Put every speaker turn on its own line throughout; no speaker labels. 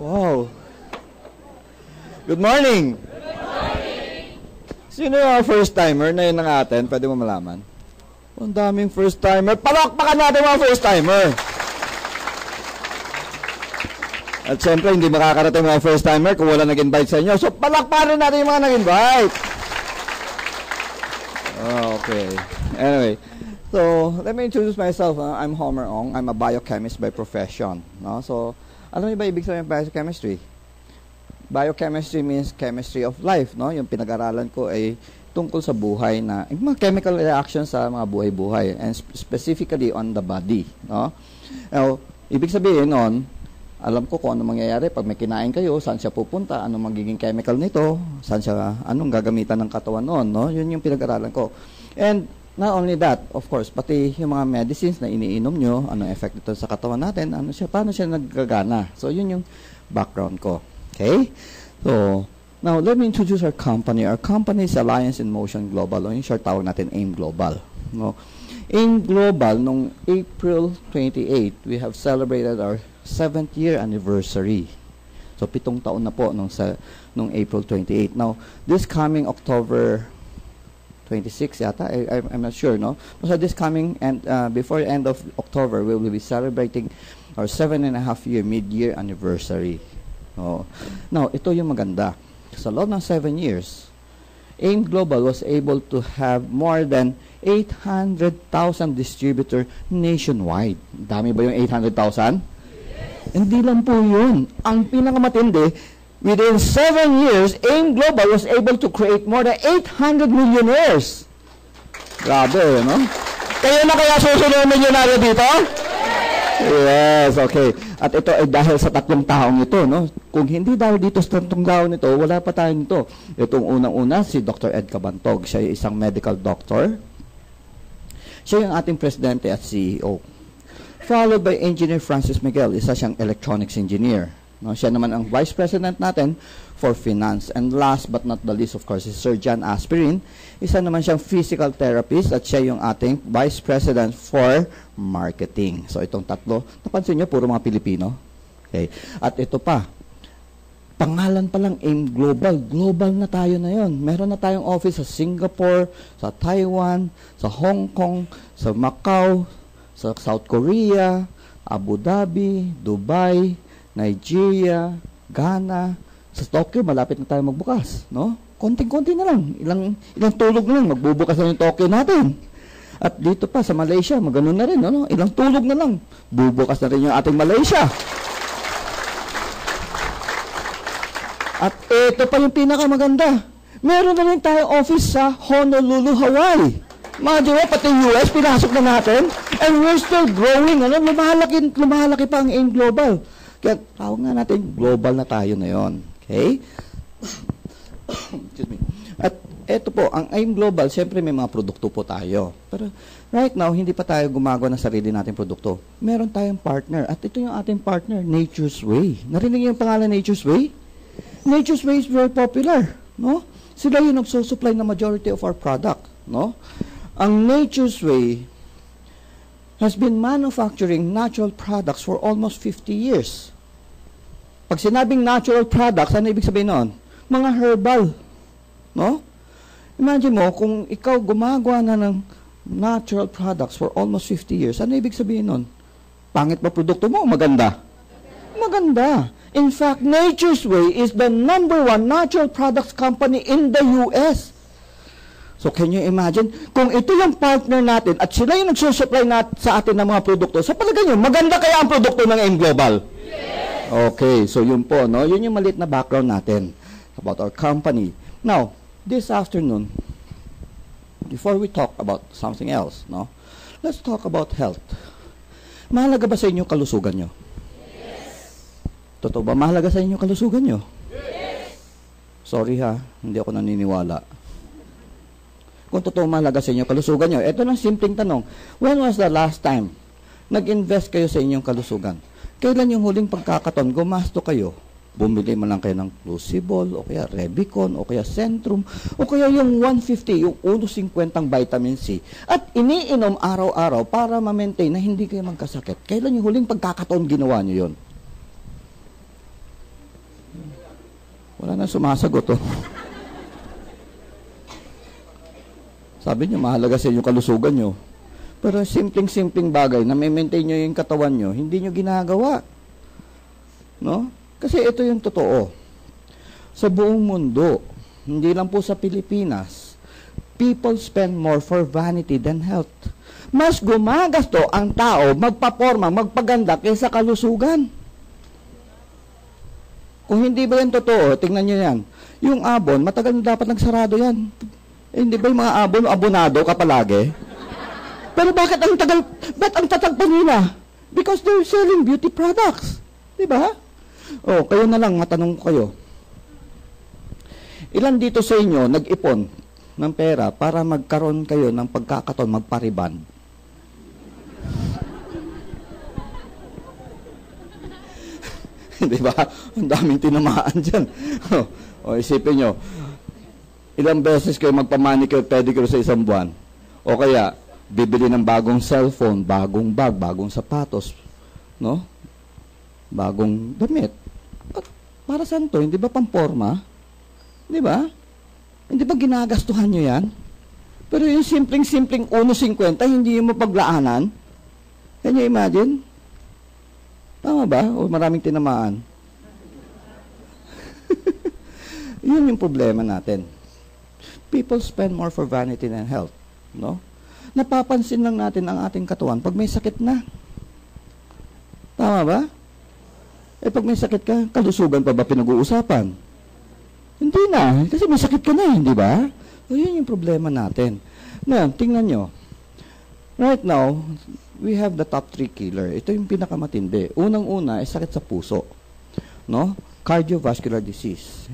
Wow. Good morning. Good morning. Sino yung first timer na yun ng atin? Pwede mo malaman? Ang daming first timer. Palakpakan natin mga first timer. At syempre, hindi makakarating mga first timer kung wala nag-invite sa inyo. So, palakpakan natin yung mga nag-invite. Oh, okay. Anyway, so let me introduce myself. Uh, I'm Homer Ong. I'm a biochemist by profession. No? So, ano ba ibig sabihin ng biochemistry? Biochemistry means chemistry of life. No? Yung pinag-aralan ko ay tungkol sa buhay na yung mga chemical reactions sa mga buhay-buhay and sp- specifically on the body. No? Now, ibig sabihin nun, alam ko kung ano mangyayari pag may kinain kayo, saan siya pupunta, anong magiging chemical nito, saan siya, anong gagamitan ng katawan noon, no? Yun yung pinag-aralan ko. And not only that, of course, pati yung mga medicines na iniinom nyo, anong effect nito sa katawan natin, ano siya, paano siya naggagana. So, yun yung background ko. Okay? So, now, let me introduce our company. Our company is Alliance in Motion Global, o yung short tawag natin, AIM Global. No? AIM Global, nung April 28, we have celebrated our seventh year anniversary. So, pitong taon na po nung, sa, nung April 28. Now, this coming October 26 yata, I, I'm not sure, no? So, this coming, and uh, before end of October, we will be celebrating our seven and a half year mid-year anniversary. Oh. Now, ito yung maganda. Sa loob ng seven years, AIM Global was able to have more than 800,000 distributor nationwide. Dami ba yung 800,000? Hindi lang po yun. Ang pinakamatindi, within seven years, AIM Global was able to create more than 800 millionaires. Grabe, no? Kayo na kaya susunod milyonaryo dito? Yes, okay. At ito ay dahil sa tatlong taong ito, no? Kung hindi dahil dito sa tatlong taong ito, wala pa tayo nito. Itong unang-una, si Dr. Ed Cabantog. Siya ay isang medical doctor. Siya yung ating presidente at CEO. Followed by Engineer Francis Miguel, isa siyang electronics engineer. No, siya naman ang vice president natin for finance. And last but not the least, of course, is Sir John Aspirin. Isa naman siyang physical therapist at siya yung ating vice president for marketing. So itong tatlo, napansin niyo, puro mga Pilipino. Okay. At ito pa, pangalan pa lang AIM Global. Global na tayo na yon. Meron na tayong office sa Singapore, sa Taiwan, sa Hong Kong, sa Macau, sa South Korea, Abu Dhabi, Dubai, Nigeria, Ghana, sa Tokyo, malapit na tayo magbukas, no? Konting-konti na lang, ilang ilang tulog na lang magbubukas na yung Tokyo natin. At dito pa sa Malaysia, magano na rin, ano? Ilang tulog na lang, bubukas na rin yung ating Malaysia. At ito pa yung pinakamaganda. Meron na rin tayong office sa Honolulu, Hawaii. Imagine mo, pati US, pinasok na natin. And we're still growing. Ano? Lumalaki, lumalaki pa ang AIM Global. Kaya tawag nga natin, global na tayo na yon. Okay? Excuse me. At eto po, ang AIM Global, siyempre may mga produkto po tayo. Pero right now, hindi pa tayo gumagawa ng sarili nating produkto. Meron tayong partner. At ito yung ating partner, Nature's Way. Narinig yung pangalan Nature's Way? Nature's Way is very popular. No? Sila yung nagsusupply ng majority of our product. No? Ang Nature's Way has been manufacturing natural products for almost 50 years. Pag sinabing natural products, ano ibig sabihin noon? Mga herbal. No? Imagine mo, kung ikaw gumagawa na ng natural products for almost 50 years, ano ibig sabihin noon? Pangit ba produkto mo? Maganda? Maganda. In fact, Nature's Way is the number one natural products company in the U.S. So can you imagine, kung ito yung partner natin at sila yung nagsusupply nat sa atin ng mga produkto, sa palagay nyo, maganda kaya ang produkto ng AIM Global? Yes! Okay, so yun po, no? Yun yung maliit na background natin about our company. Now, this afternoon, before we talk about something else, no? Let's talk about health. Mahalaga ba sa inyo kalusugan nyo? Yes! Totoo ba mahalaga sa inyo kalusugan nyo? Yes! Sorry ha, hindi ako naniniwala kung totoo mahalaga sa inyo kalusugan nyo. Ito lang simpleng tanong. When was the last time nag-invest kayo sa inyong kalusugan? Kailan yung huling pagkakaton gumasto kayo? Bumili mo lang kayo ng Crucible, o kaya Revicon, o kaya Centrum, o kaya yung 150, yung 150 vitamin C. At iniinom araw-araw para ma-maintain na hindi kayo magkasakit. Kailan yung huling pagkakataon ginawa nyo yon? Wala na sumasagot, oh. Sabi niyo, mahalaga sa inyo kalusugan niyo. Pero simpleng-simpleng bagay na may-maintain nyo yung katawan nyo, hindi nyo ginagawa. No? Kasi ito yung totoo. Sa buong mundo, hindi lang po sa Pilipinas, people spend more for vanity than health. Mas gumagasto ang tao magpaporma, magpaganda kaysa kalusugan. Kung hindi ba yan totoo, tingnan nyo yan. Yung abon, matagal na dapat nagsarado yan. Eh, hindi ba yung mga abon, abonado ka palagi? Pero bakit ang tagal, ba't ang tatag pa nila? Because they're selling beauty products. Di ba? Oh, kayo na lang, matanong ko kayo. Ilan dito sa inyo nag-ipon ng pera para magkaroon kayo ng pagkakaton, magpariban? Di ba? Ang daming tinamaan dyan. o, oh, isipin nyo, ilang beses kayo magpamanicure, pedicure sa isang buwan? O kaya, bibili ng bagong cellphone, bagong bag, bagong sapatos, no? Bagong damit. At para saan to? Hindi ba pamporma? Di ba? Hindi ba ginagastuhan nyo yan? Pero yung simpleng-simpleng 1.50, hindi mo paglaanan? Can you imagine? Tama ba? O maraming tinamaan? Yun yung problema natin. People spend more for vanity than health. No? Napapansin lang natin ang ating katawan pag may sakit na. Tama ba? Eh pag may sakit ka, kalusugan pa ba pinag-uusapan? Hindi na. Kasi may sakit ka na, hindi ba? So, yun yung problema natin. Na, tingnan nyo. Right now, we have the top three killer. Ito yung pinakamatindi. Unang-una ay sakit sa puso. No? Cardiovascular disease.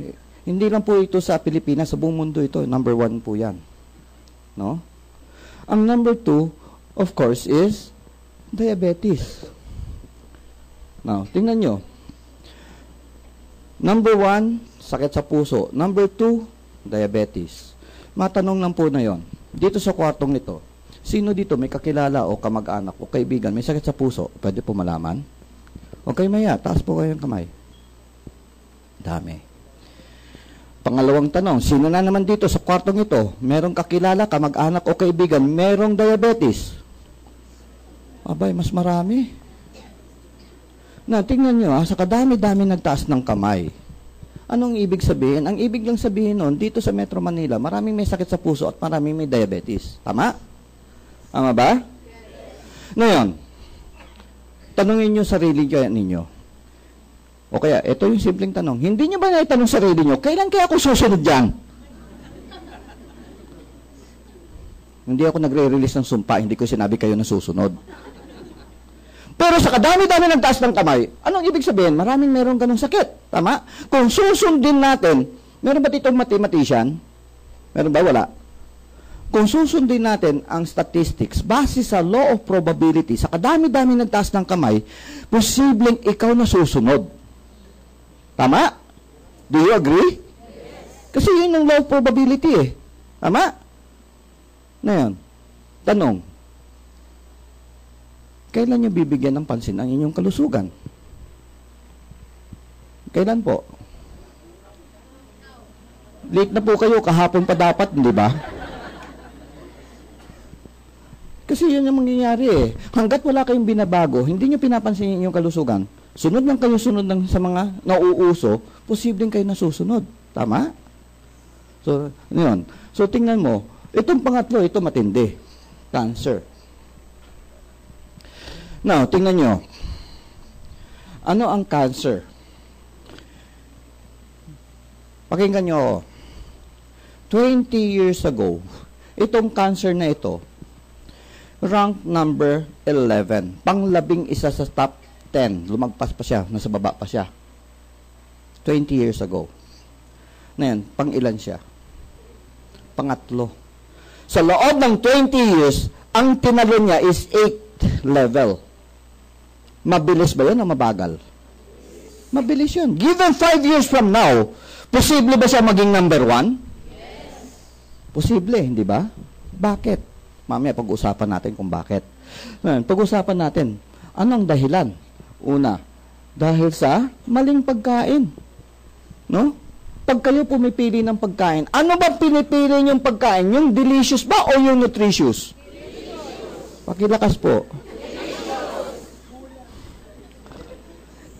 Hindi lang po ito sa Pilipinas, sa buong mundo ito. Number one po yan. No? Ang number two, of course, is diabetes. Now, tingnan nyo. Number one, sakit sa puso. Number two, diabetes. Matanong lang po na yon. Dito sa kwartong nito, Sino dito may kakilala o kamag-anak o kaibigan may sakit sa puso? Pwede po malaman? Okay, maya. Taas po kayong kamay. Dami. Pangalawang tanong, sino na naman dito sa kwartong ito, merong kakilala, kamag-anak o kaibigan, merong diabetes? Abay, mas marami. Na, tingnan nyo ha, sa kadami-dami nagtaas ng kamay. Anong ibig sabihin? Ang ibig lang sabihin nun, dito sa Metro Manila, maraming may sakit sa puso at maraming may diabetes. Tama? Tama ba? Ngayon, tanungin nyo sarili ninyo. O kaya, ito yung simpleng tanong. Hindi nyo ba naitanong sarili nyo, kailan kaya ako susunod dyan? Hindi ako nagre-release ng sumpa, hindi ko sinabi kayo na susunod. Pero sa kadami-dami ng taas ng kamay, anong ibig sabihin? Maraming meron ganong sakit. Tama? Kung susundin natin, meron ba ditong mathematician? Meron ba? Wala. Kung susundin natin ang statistics, base sa law of probability, sa kadami-dami ng taas ng kamay, posibleng ikaw na susunod. Tama? Do you agree? Yes. Kasi yun yung law of probability eh. Tama? Na yun. Tanong, kailan nyo bibigyan ng pansin ang inyong kalusugan? Kailan po? Late na po kayo, kahapon pa dapat, hindi ba? Kasi yun yung mangyayari eh. Hanggat wala kayong binabago, hindi nyo pinapansin yung kalusugan, sunod lang kayo sunod lang sa mga nauuso, posibleng kayo nasusunod. Tama? So, yun. So, tingnan mo, itong pangatlo, ito matindi. Cancer. Now, tingnan nyo. Ano ang cancer? Pakinggan nyo 20 years ago, itong cancer na ito, rank number 11. Panglabing isa sa top 10. Lumagpas pa siya, nasa baba pa siya. 20 years ago. Ngayon, pang ilan siya? Pangatlo. Sa loob ng 20 years, ang tinalo niya is 8 level. Mabilis ba yun o mabagal? Mabilis yun. Given 5 years from now, posible ba siya maging number 1? Yes. Posible, hindi ba? Bakit? Mamaya pag-usapan natin kung bakit. Pag-usapan natin, anong dahilan? Una, dahil sa maling pagkain. No? pag kayo pumipili ng pagkain, ano ba pinipili niyong pagkain? Yung delicious ba o yung nutritious? Delicious. Pakilakas po.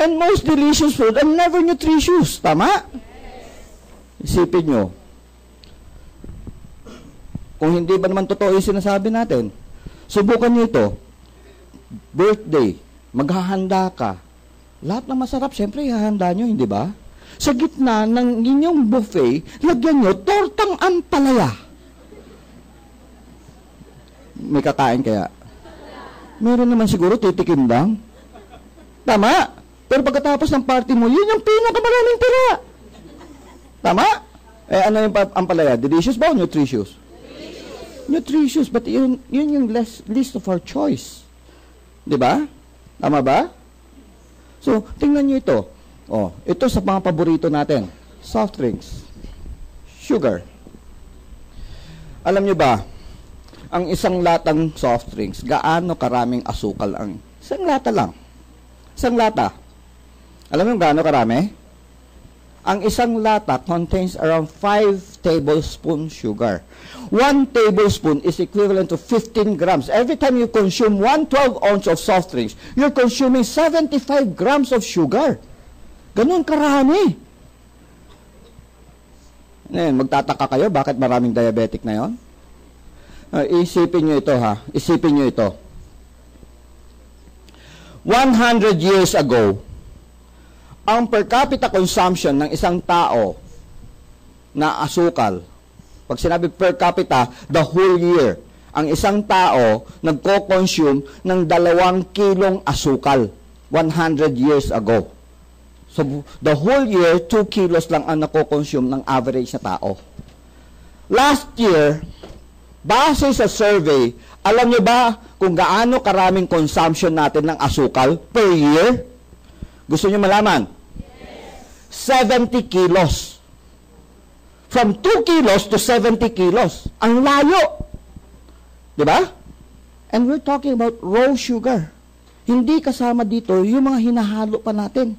And most delicious food are never nutritious. Tama? Isipin nyo. Kung hindi ba naman totoo yung sinasabi natin, subukan nyo ito. Birthday, maghahanda ka. Lahat na masarap, siyempre, ihahanda nyo, hindi ba? Sa gitna ng inyong buffet, lagyan nyo tortang ampalaya. May kakain kaya? Meron naman siguro titikim lang. Tama? Pero pagkatapos ng party mo, yun yung pinakamaraming tira. Tama? Eh, ano yung ampalaya? Delicious ba o nutritious? Nutritious. Nutritious, but yun, yun yung less, least of our choice. Di ba? Tama ba? So, tingnan nyo ito. Oh, ito sa mga paborito natin. Soft drinks. Sugar. Alam nyo ba, ang isang latang soft drinks, gaano karaming asukal ang isang lata lang. Isang lata. Alam mo gaano karami? Ang isang lata contains around 5 tablespoon sugar. 1 tablespoon is equivalent to 15 grams. Every time you consume 1 12 ounce of soft drinks, you're consuming 75 grams of sugar. Ganun karami. Ngayon, magtataka kayo, bakit maraming diabetic na yon? Uh, isipin nyo ito ha. Isipin nyo ito. 100 years ago, ang per capita consumption ng isang tao na asukal, pag sinabi per capita, the whole year, ang isang tao nagko-consume ng dalawang kilong asukal 100 years ago. So, the whole year, 2 kilos lang ang nako-consume ng average na tao. Last year, base sa survey, alam niyo ba kung gaano karaming consumption natin ng asukal per year? Gusto niyo malaman? 70 kilos. From 2 kilos to 70 kilos. Ang layo. Di ba? And we're talking about raw sugar. Hindi kasama dito yung mga hinahalo pa natin.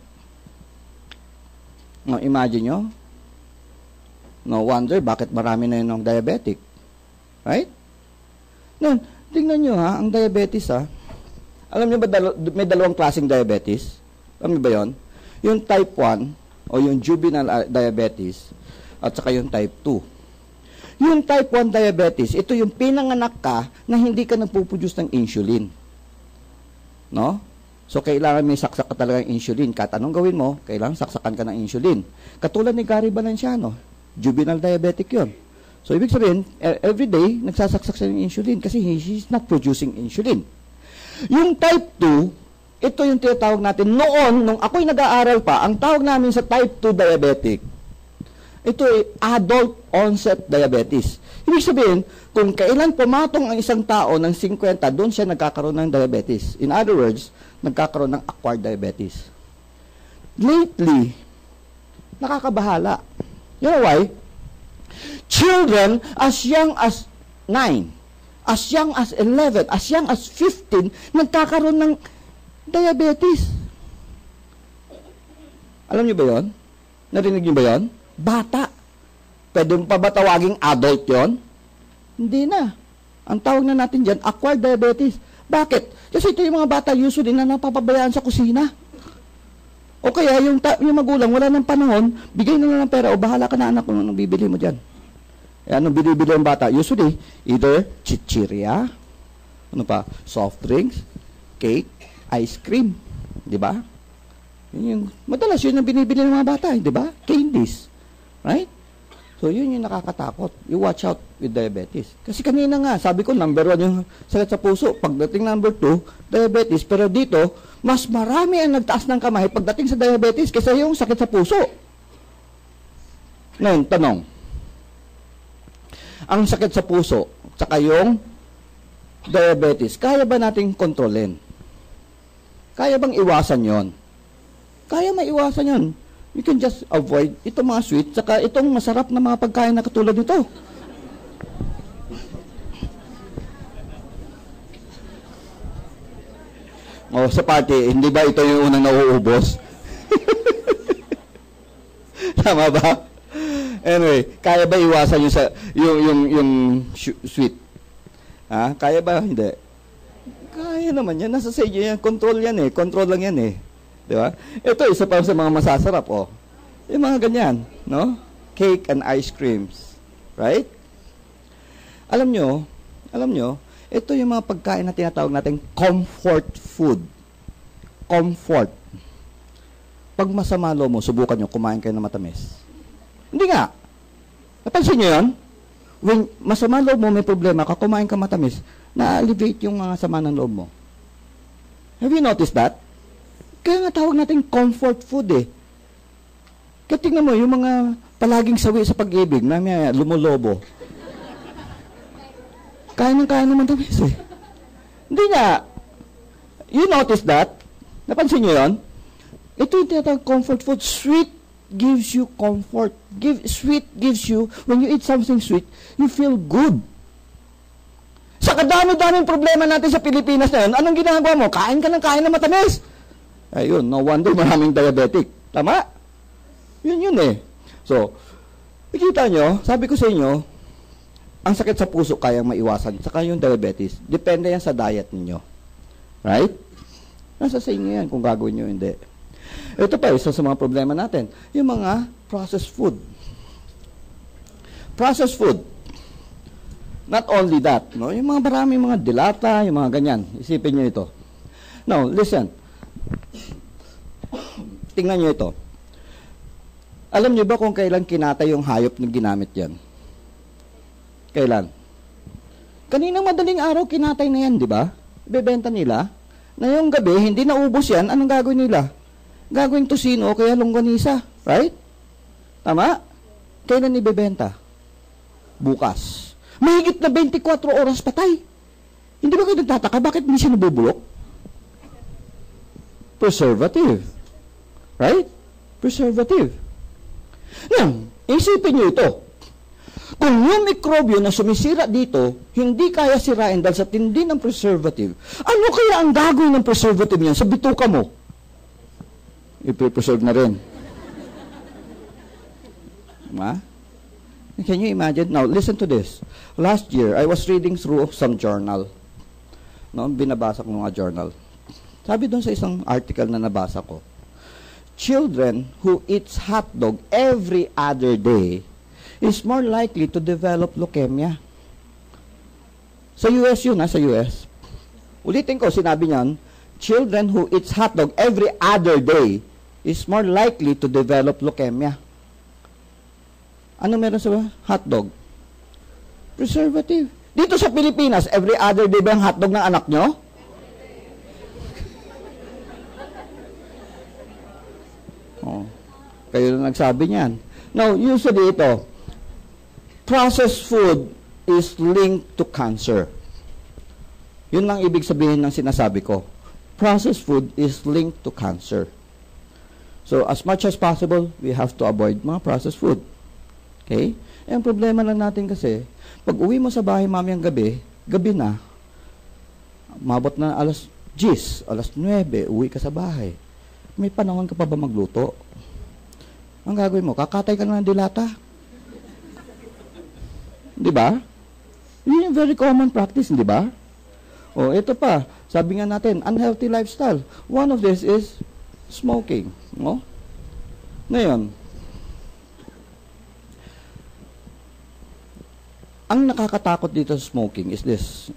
No, imagine nyo. No wonder bakit marami na yun ng diabetic. Right? Nun, tingnan nyo ha, ang diabetes ha. Alam niyo ba dal- may dalawang klaseng diabetes? Alam niyo ba yon? Yung type 1 o yung juvenile diabetes at saka yung type 2. Yung type 1 diabetes, ito yung pinanganak ka na hindi ka nagpuproduce ng insulin. No? So, kailangan may saksak ka talaga ng insulin. Kahit anong gawin mo, kailangan saksakan ka ng insulin. Katulad ni Gary Balenciano, juvenile diabetic yon. So, ibig sabihin, e, every day, nagsasaksak siya ng insulin kasi he's not producing insulin. Yung type 2, ito yung tinatawag natin noon, nung ako'y nag-aaral pa, ang tawag namin sa type 2 diabetic, ito ay adult onset diabetes. Ibig sabihin, kung kailan pumatong ang isang tao ng 50, doon siya nagkakaroon ng diabetes. In other words, nagkakaroon ng acquired diabetes. Lately, nakakabahala. You know why? Children as young as 9, as young as 11, as young as 15, nagkakaroon ng Diabetes. Alam niyo ba yon? Narinig niyo ba yon? Bata. Pwede pa ba tawaging adult yon? Hindi na. Ang tawag na natin dyan, acquired diabetes. Bakit? Kasi ito yung mga bata usually na napapabayaan sa kusina. O kaya yung, ta- yung magulang, wala ng panahon, bigay na lang ng pera o bahala ka na anak kung anong bibili mo dyan. E anong binibili ang bata? Usually, either chichirya, ano pa, soft drinks, cake, ice cream. Di ba? Yun yung, madalas yun ang binibili ng mga bata, di ba? Candies. Right? So, yun yung nakakatakot. You watch out with diabetes. Kasi kanina nga, sabi ko, number one yung sakit sa puso. Pagdating number two, diabetes. Pero dito, mas marami ang nagtaas ng kamay pagdating sa diabetes kaysa yung sakit sa puso. Ngayon, tanong. Ang sakit sa puso, saka yung diabetes, kaya ba nating kontrolin? Kaya bang iwasan yon? Kaya maiwasan yon. You can just avoid itong mga sweet, saka itong masarap na mga pagkain na katulad nito. O, oh, sa party, hindi ba ito yung unang nauubos? Tama ba? Anyway, kaya ba iwasan yung, sa, yung, yung, yung sweet? Ha? Kaya ba? Hindi. Kaya naman yan. Nasa sa inyo yan. Control yan eh. Control lang yan eh. Di ba? Ito, isa pa sa mga masasarap, oh. Yung mga ganyan, no? Cake and ice creams. Right? Alam nyo, alam nyo, ito yung mga pagkain na tinatawag natin comfort food. Comfort. Pag masama lo mo, subukan nyo, kumain kayo ng matamis. Hindi nga. Napansin nyo yun? When masama loob mo, may problema ka, kumain ka matamis, na-alleviate yung mga sama ng loob mo. Have you noticed that? Kaya nga tawag natin comfort food eh. Kaya tingnan mo, yung mga palaging sawi sa pag-ibig, mamaya lumulobo. Kaya ng kaya naman tamis eh. Hindi nga. You notice that? Napansin nyo yun? Ito yung tinatawag comfort food. Sweet gives you comfort. Give, sweet gives you, when you eat something sweet, you feel good. Sa kadami-daming problema natin sa Pilipinas na yun, anong ginagawa mo? Kain ka ng kain na matamis. Ayun, no wonder maraming diabetic. Tama? Yun yun eh. So, nakita nyo, sabi ko sa inyo, ang sakit sa puso kayang maiwasan, saka yung diabetes, depende yan sa diet ninyo. Right? Nasa sa inyo yan kung gagawin nyo hindi. Ito pa, isa sa mga problema natin, yung mga processed food. Processed food. Not only that, no? yung mga maraming mga dilata, yung mga ganyan. Isipin nyo ito. Now, listen. Tingnan nyo ito. Alam nyo ba kung kailan kinatay yung hayop na ginamit yan? Kailan? Kaninang madaling araw kinatay na yan, di ba? Bebenta nila. Na yung gabi, hindi naubos yan, anong gagawin nila? Gagawin tosino o kaya longganisa. Right? Tama? Kailan ibebenta? Bukas. Mahigit na 24 oras patay. Hindi ba kayo nagtataka? Bakit hindi siya nabubulok? Preservative. Right? Preservative. Now, isipin niyo ito. Kung yung mikrobyo na sumisira dito, hindi kaya sirain dahil sa tindi ng preservative, ano kaya ang gagawin ng preservative niyan sa bituka mo? Ipipreserve na rin. Ma? Can you imagine? Now, listen to this. Last year, I was reading through some journal. No, binabasa ko mga journal. Sabi doon sa isang article na nabasa ko, children who eats hot dog every other day is more likely to develop leukemia. Sa US yun, ha, sa US. Ulitin ko, sinabi niyan, children who eats hot dog every other day is more likely to develop leukemia. Ano meron sa hot dog? Preservative. Dito sa Pilipinas, every other day ba ang hotdog ng anak nyo? Oh. Kayo na nagsabi niyan. Now, usually ito, processed food is linked to cancer. Yun lang ibig sabihin ng sinasabi ko. Processed food is linked to cancer. So, as much as possible, we have to avoid mga processed food. Okay? Eh, ang problema lang natin kasi, pag uwi mo sa bahay mamayang gabi, gabi na, mabot na alas 10, alas 9, uwi ka sa bahay. May panahon ka pa ba magluto? Ang gagawin mo, kakatay ka na ng dilata. Di ba? Yun yung very common practice, di ba? O, ito pa, sabi nga natin, unhealthy lifestyle. One of this is smoking. No? Ngayon, ang nakakatakot dito sa smoking is this.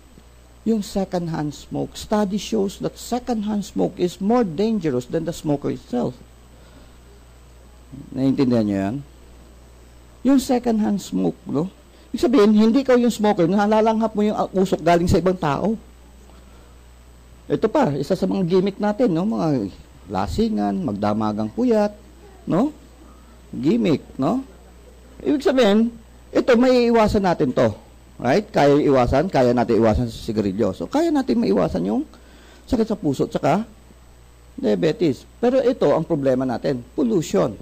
Yung second-hand smoke. Study shows that second-hand smoke is more dangerous than the smoker itself. Naiintindihan niyo yan? Yung second-hand smoke, no? Ibig sabihin, hindi ka yung smoker, nalalanghap mo yung usok galing sa ibang tao. Ito pa, isa sa mga gimmick natin, no? Mga lasingan, magdamagang puyat, no? Gimmick, no? Ibig sabihin, ito, may iwasan natin to. Right? Kaya iwasan, kaya natin iwasan sa sigarilyo. So, kaya natin maiwasan yung sakit sa puso at saka diabetes. Pero ito ang problema natin, pollution.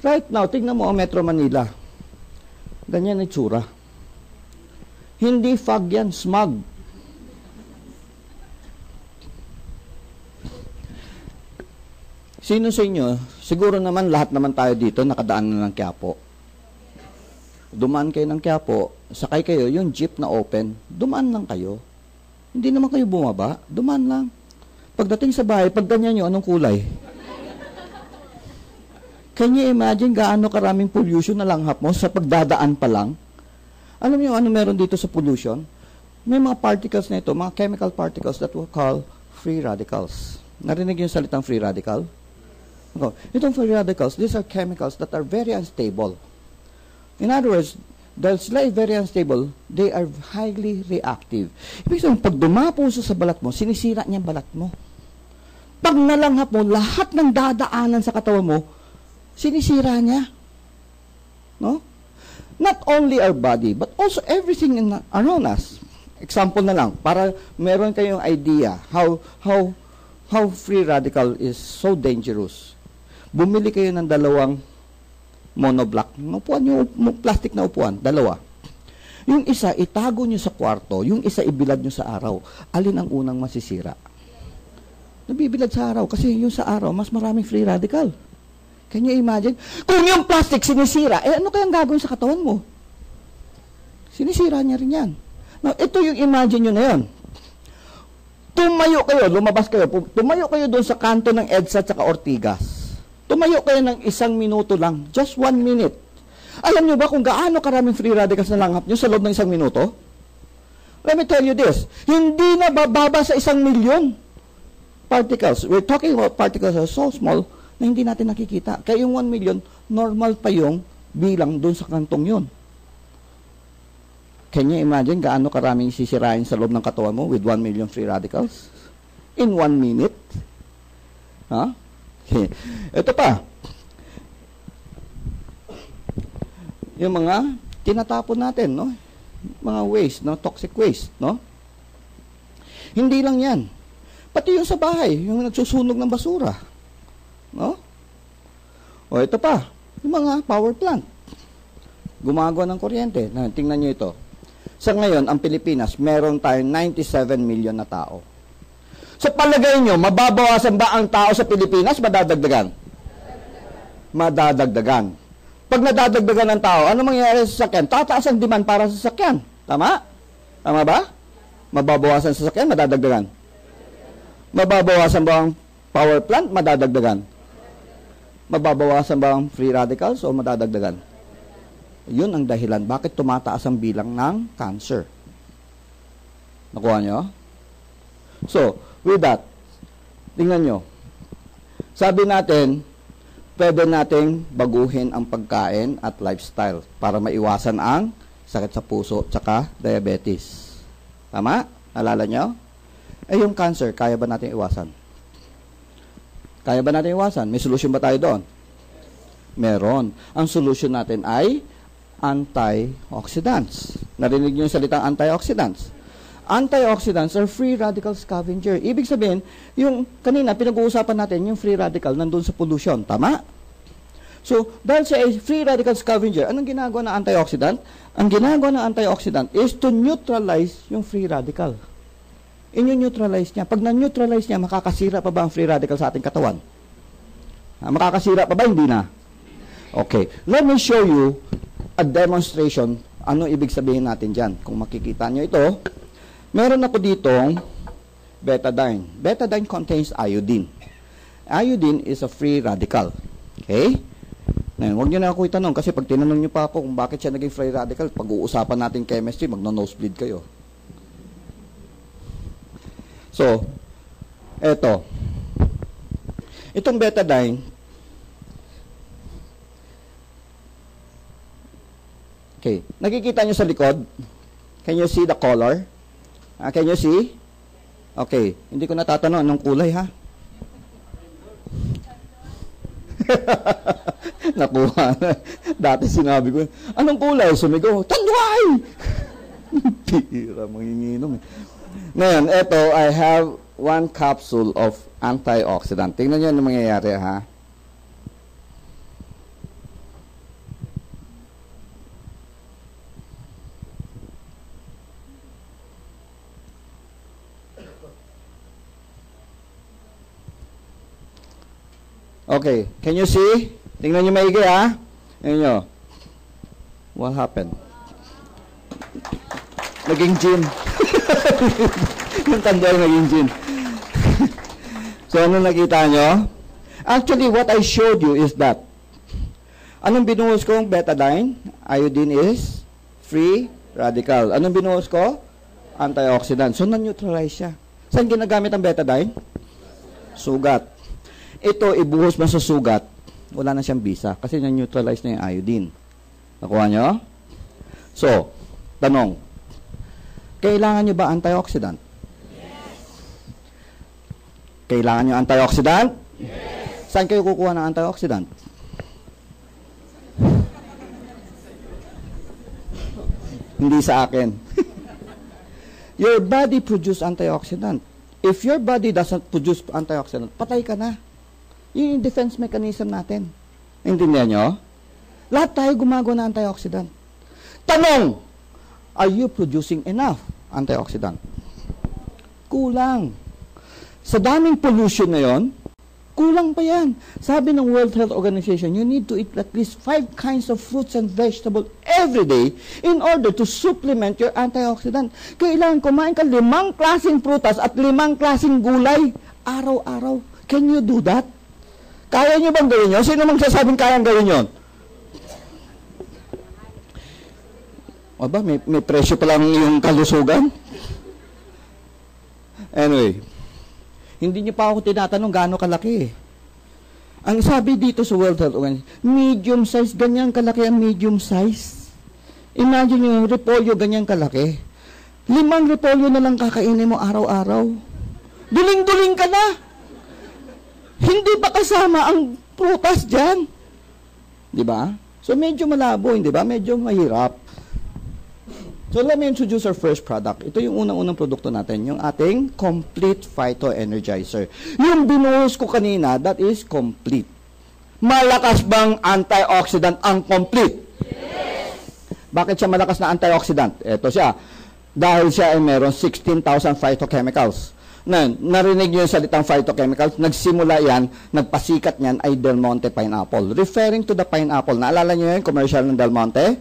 Right now, tingnan mo ang Metro Manila. Ganyan ang tsura. Hindi fog yan, smog. Sino sa inyo, siguro naman lahat naman tayo dito nakadaan na ng Quiapo. Dumaan kayo ng Quiapo, sakay kayo, yung jeep na open, dumaan lang kayo. Hindi naman kayo bumaba, dumaan lang. Pagdating sa bahay, pag ganyan nyo, anong kulay? Can you imagine gaano karaming pollution na langhap mo sa pagdadaan pa lang? Alam niyo ano meron dito sa pollution? May mga particles na ito, mga chemical particles that we call free radicals. Narinig yung salitang free radical? Okay. Itong free radicals, these are chemicals that are very unstable. In other words, dahil sila ay very unstable, they are highly reactive. Ibig sabihin, pag dumapo sa balat mo, sinisira niya ang balat mo. Pag nalanghap mo, lahat ng dadaanan sa katawan mo, sinisira niya. No? Not only our body, but also everything in, around us. Example na lang, para meron kayong idea how, how, how free radical is so dangerous bumili kayo ng dalawang monoblock. Upuan yung plastic na upuan, dalawa. Yung isa, itago nyo sa kwarto. Yung isa, ibilad nyo sa araw. Alin ang unang masisira? Nabibilad sa araw. Kasi yung sa araw, mas maraming free radical. Can you imagine? Kung yung plastic sinisira, eh ano kayang gagawin sa katawan mo? Sinisira niya rin yan. Now, ito yung imagine nyo na yun. Tumayo kayo, lumabas kayo, tumayo kayo doon sa kanto ng EDSA at Ortigas Tumayo kayo ng isang minuto lang. Just one minute. Alam nyo ba kung gaano karaming free radicals na langhap nyo sa loob ng isang minuto? Let me tell you this. Hindi na bababa sa isang milyon particles. We're talking about particles are so small na hindi natin nakikita. Kaya yung 1 million, normal pa yung bilang doon sa kantong yun. Can you imagine gaano karaming sisirain sa loob ng katawan mo with 1 million free radicals? In 1 minute? Huh? Ito pa. Yung mga tinatapon natin, no? Mga waste, no? Toxic waste, no? Hindi lang yan. Pati yung sa bahay, yung nagsusunog ng basura. No? O ito pa, yung mga power plant. Gumagawa ng kuryente. Na, tingnan nyo ito. Sa ngayon, ang Pilipinas, meron tayong 97 million na tao. Sa palagay nyo, mababawasan ba ang tao sa Pilipinas? Madadagdagan? Madadagdagan. Pag nadadagdagan ng tao, ano mangyayari sa sasakyan? Tataas ang demand para sa sasakyan. Tama? Tama ba? Mababawasan sa sasakyan, madadagdagan. Mababawasan ba ang power plant? Madadagdagan. Mababawasan ba ang free radicals o madadagdagan? Yun ang dahilan bakit tumataas ang bilang ng cancer. Nakuha nyo? So, with that, tingnan nyo. Sabi natin, pwede nating baguhin ang pagkain at lifestyle para maiwasan ang sakit sa puso tsaka diabetes. Tama? Alala nyo? Eh yung cancer, kaya ba natin iwasan? Kaya ba natin iwasan? May solution ba tayo doon? Meron. Ang solution natin ay antioxidants. Narinig niyo yung salitang antioxidants? Antioxidants are free radical scavenger. Ibig sabihin, yung kanina pinag-uusapan natin, yung free radical nandun sa pollution. Tama? So, dahil siya ay free radical scavenger, anong ginagawa ng antioxidant? Ang ginagawa ng antioxidant is to neutralize yung free radical. Inyo-neutralize niya. Pag na-neutralize niya, makakasira pa ba ang free radical sa ating katawan? Ha, makakasira pa ba? Hindi na. Okay. Let me show you a demonstration. Ano ibig sabihin natin dyan? Kung makikita nyo ito, Meron ako ditong betadine. Betadine contains iodine. Iodine is a free radical. Okay? Ngayon, huwag niyo na ako itanong kasi pag tinanong niyo pa ako kung bakit siya naging free radical, pag-uusapan natin chemistry, magno-nosebleed kayo. So, eto. Itong betadine, okay, nakikita niyo sa likod? Can you see the color? Uh, can you see? Okay. Hindi ko natatanong anong kulay, ha? Nakuha na. Dati sinabi ko, anong kulay? Sumigaw, tanduay! Pira, manginginom eh. Ngayon, eto, I have one capsule of antioxidant. Tingnan nyo ano mangyayari, ha? Okay. Can you see? Tingnan niyo maigi ha. Tingnan niyo. What happened? Naging gin. yung candle naging gin. so, ano nakita nyo? Actually, what I showed you is that Anong binuhos kong betadine? Iodine is free radical. Anong binuhos ko? Antioxidant. So, na-neutralize siya. Saan ginagamit ang betadine? Sugat. Ito, ibuhos mo sa sugat, wala na siyang bisa kasi na-neutralize na yung iodine. Nakuha nyo? So, tanong, kailangan nyo ba antioxidant? Yes. Kailangan nyo antioxidant? Yes. Saan kayo kukuha ng antioxidant? Hindi sa akin. your body produce antioxidant. If your body doesn't produce antioxidant, patay ka na. Yun yung defense mechanism natin. Intindihan nyo? Lahat tayo gumagawa ng antioxidant. Tanong, are you producing enough antioxidant? Kulang. Sa daming pollution na yon, Kulang pa yan. Sabi ng World Health Organization, you need to eat at least five kinds of fruits and vegetables every day in order to supplement your antioxidant. Kailangan kumain ka limang klaseng prutas at limang klaseng gulay araw-araw. Can you do that? Kaya nyo bang gawin yun? Sino mang sasabing kayang gawin yun? Aba, may, may presyo pa lang yung kalusugan? Anyway, hindi niyo pa ako tinatanong gaano kalaki. Ang sabi dito sa World Health Organization, medium size, ganyan kalaki ang medium size. Imagine yung repolyo, ganyan kalaki. Limang repolyo na lang kakainin mo araw-araw. Duling-duling ka na. Hindi pa kasama ang prutas dyan. Di ba? So medyo malabo, hindi ba? Medyo mahirap. So let me introduce our first product. Ito yung unang-unang produkto natin, yung ating Complete Phyto Energizer. Yung binuhos ko kanina, that is complete. Malakas bang antioxidant ang complete? Yes. Bakit siya malakas na antioxidant? Ito siya. Dahil siya ay meron 16,000 phytochemicals. Na, narinig niyo yung salitang phytochemicals, nagsimula yan, nagpasikat niyan ay Del Monte pineapple. Referring to the pineapple, naalala niyo yung commercial ng Del Monte?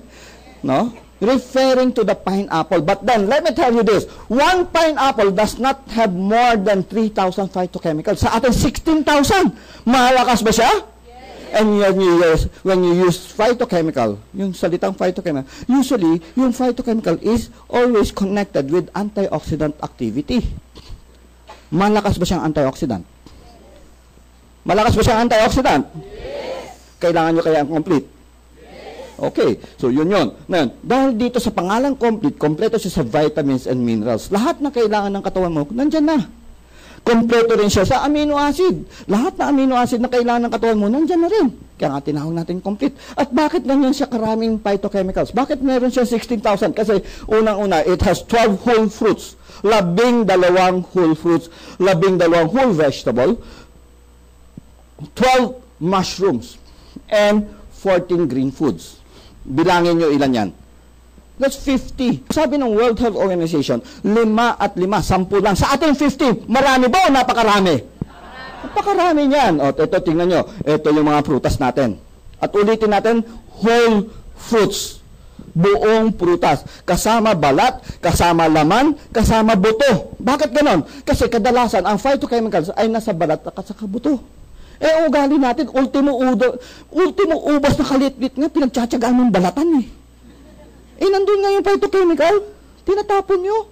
No? referring to the pineapple. But then, let me tell you this, one pineapple does not have more than 3,000 phytochemicals. Sa atin, 16,000. Malakas ba siya? Yes. And when you, use, when you use phytochemical, yung salitang phytochemical, usually, yung phytochemical is always connected with antioxidant activity. Malakas ba siyang antioxidant? Malakas ba siyang antioxidant? Yes. Kailangan nyo kaya ang complete. Okay, so yun yun. Ngayon, dahil dito sa pangalang complete, kompleto siya sa vitamins and minerals. Lahat na kailangan ng katawan mo, nandyan na. Kompleto rin siya sa amino acid. Lahat na amino acid na kailangan ng katawan mo, nandyan na rin. Kaya nga tinawag natin complete. At bakit ganyan siya karaming phytochemicals? Bakit meron siya 16,000? Kasi unang-una, it has 12 whole fruits. Labing dalawang whole fruits. Labing dalawang whole vegetable. 12 mushrooms. And 14 green foods. Bilangin nyo ilan yan. That's 50. Sabi ng World Health Organization, lima at lima, sampu lang. Sa atin 50. Marami ba o napakarami? Napakarami niyan. O, ito, tingnan nyo. Ito yung mga prutas natin. At ulitin natin, whole fruits. Buong prutas. Kasama balat, kasama laman, kasama buto. Bakit ganon? Kasi kadalasan, ang phytochemicals ay nasa balat at saka buto. Eh, ugali natin, ultimo, udo, ultimo ubas na kalitlit nga, pinagtsatsagaan ng balatan eh. Eh, nandun nga yung phytochemical. Tinatapon nyo.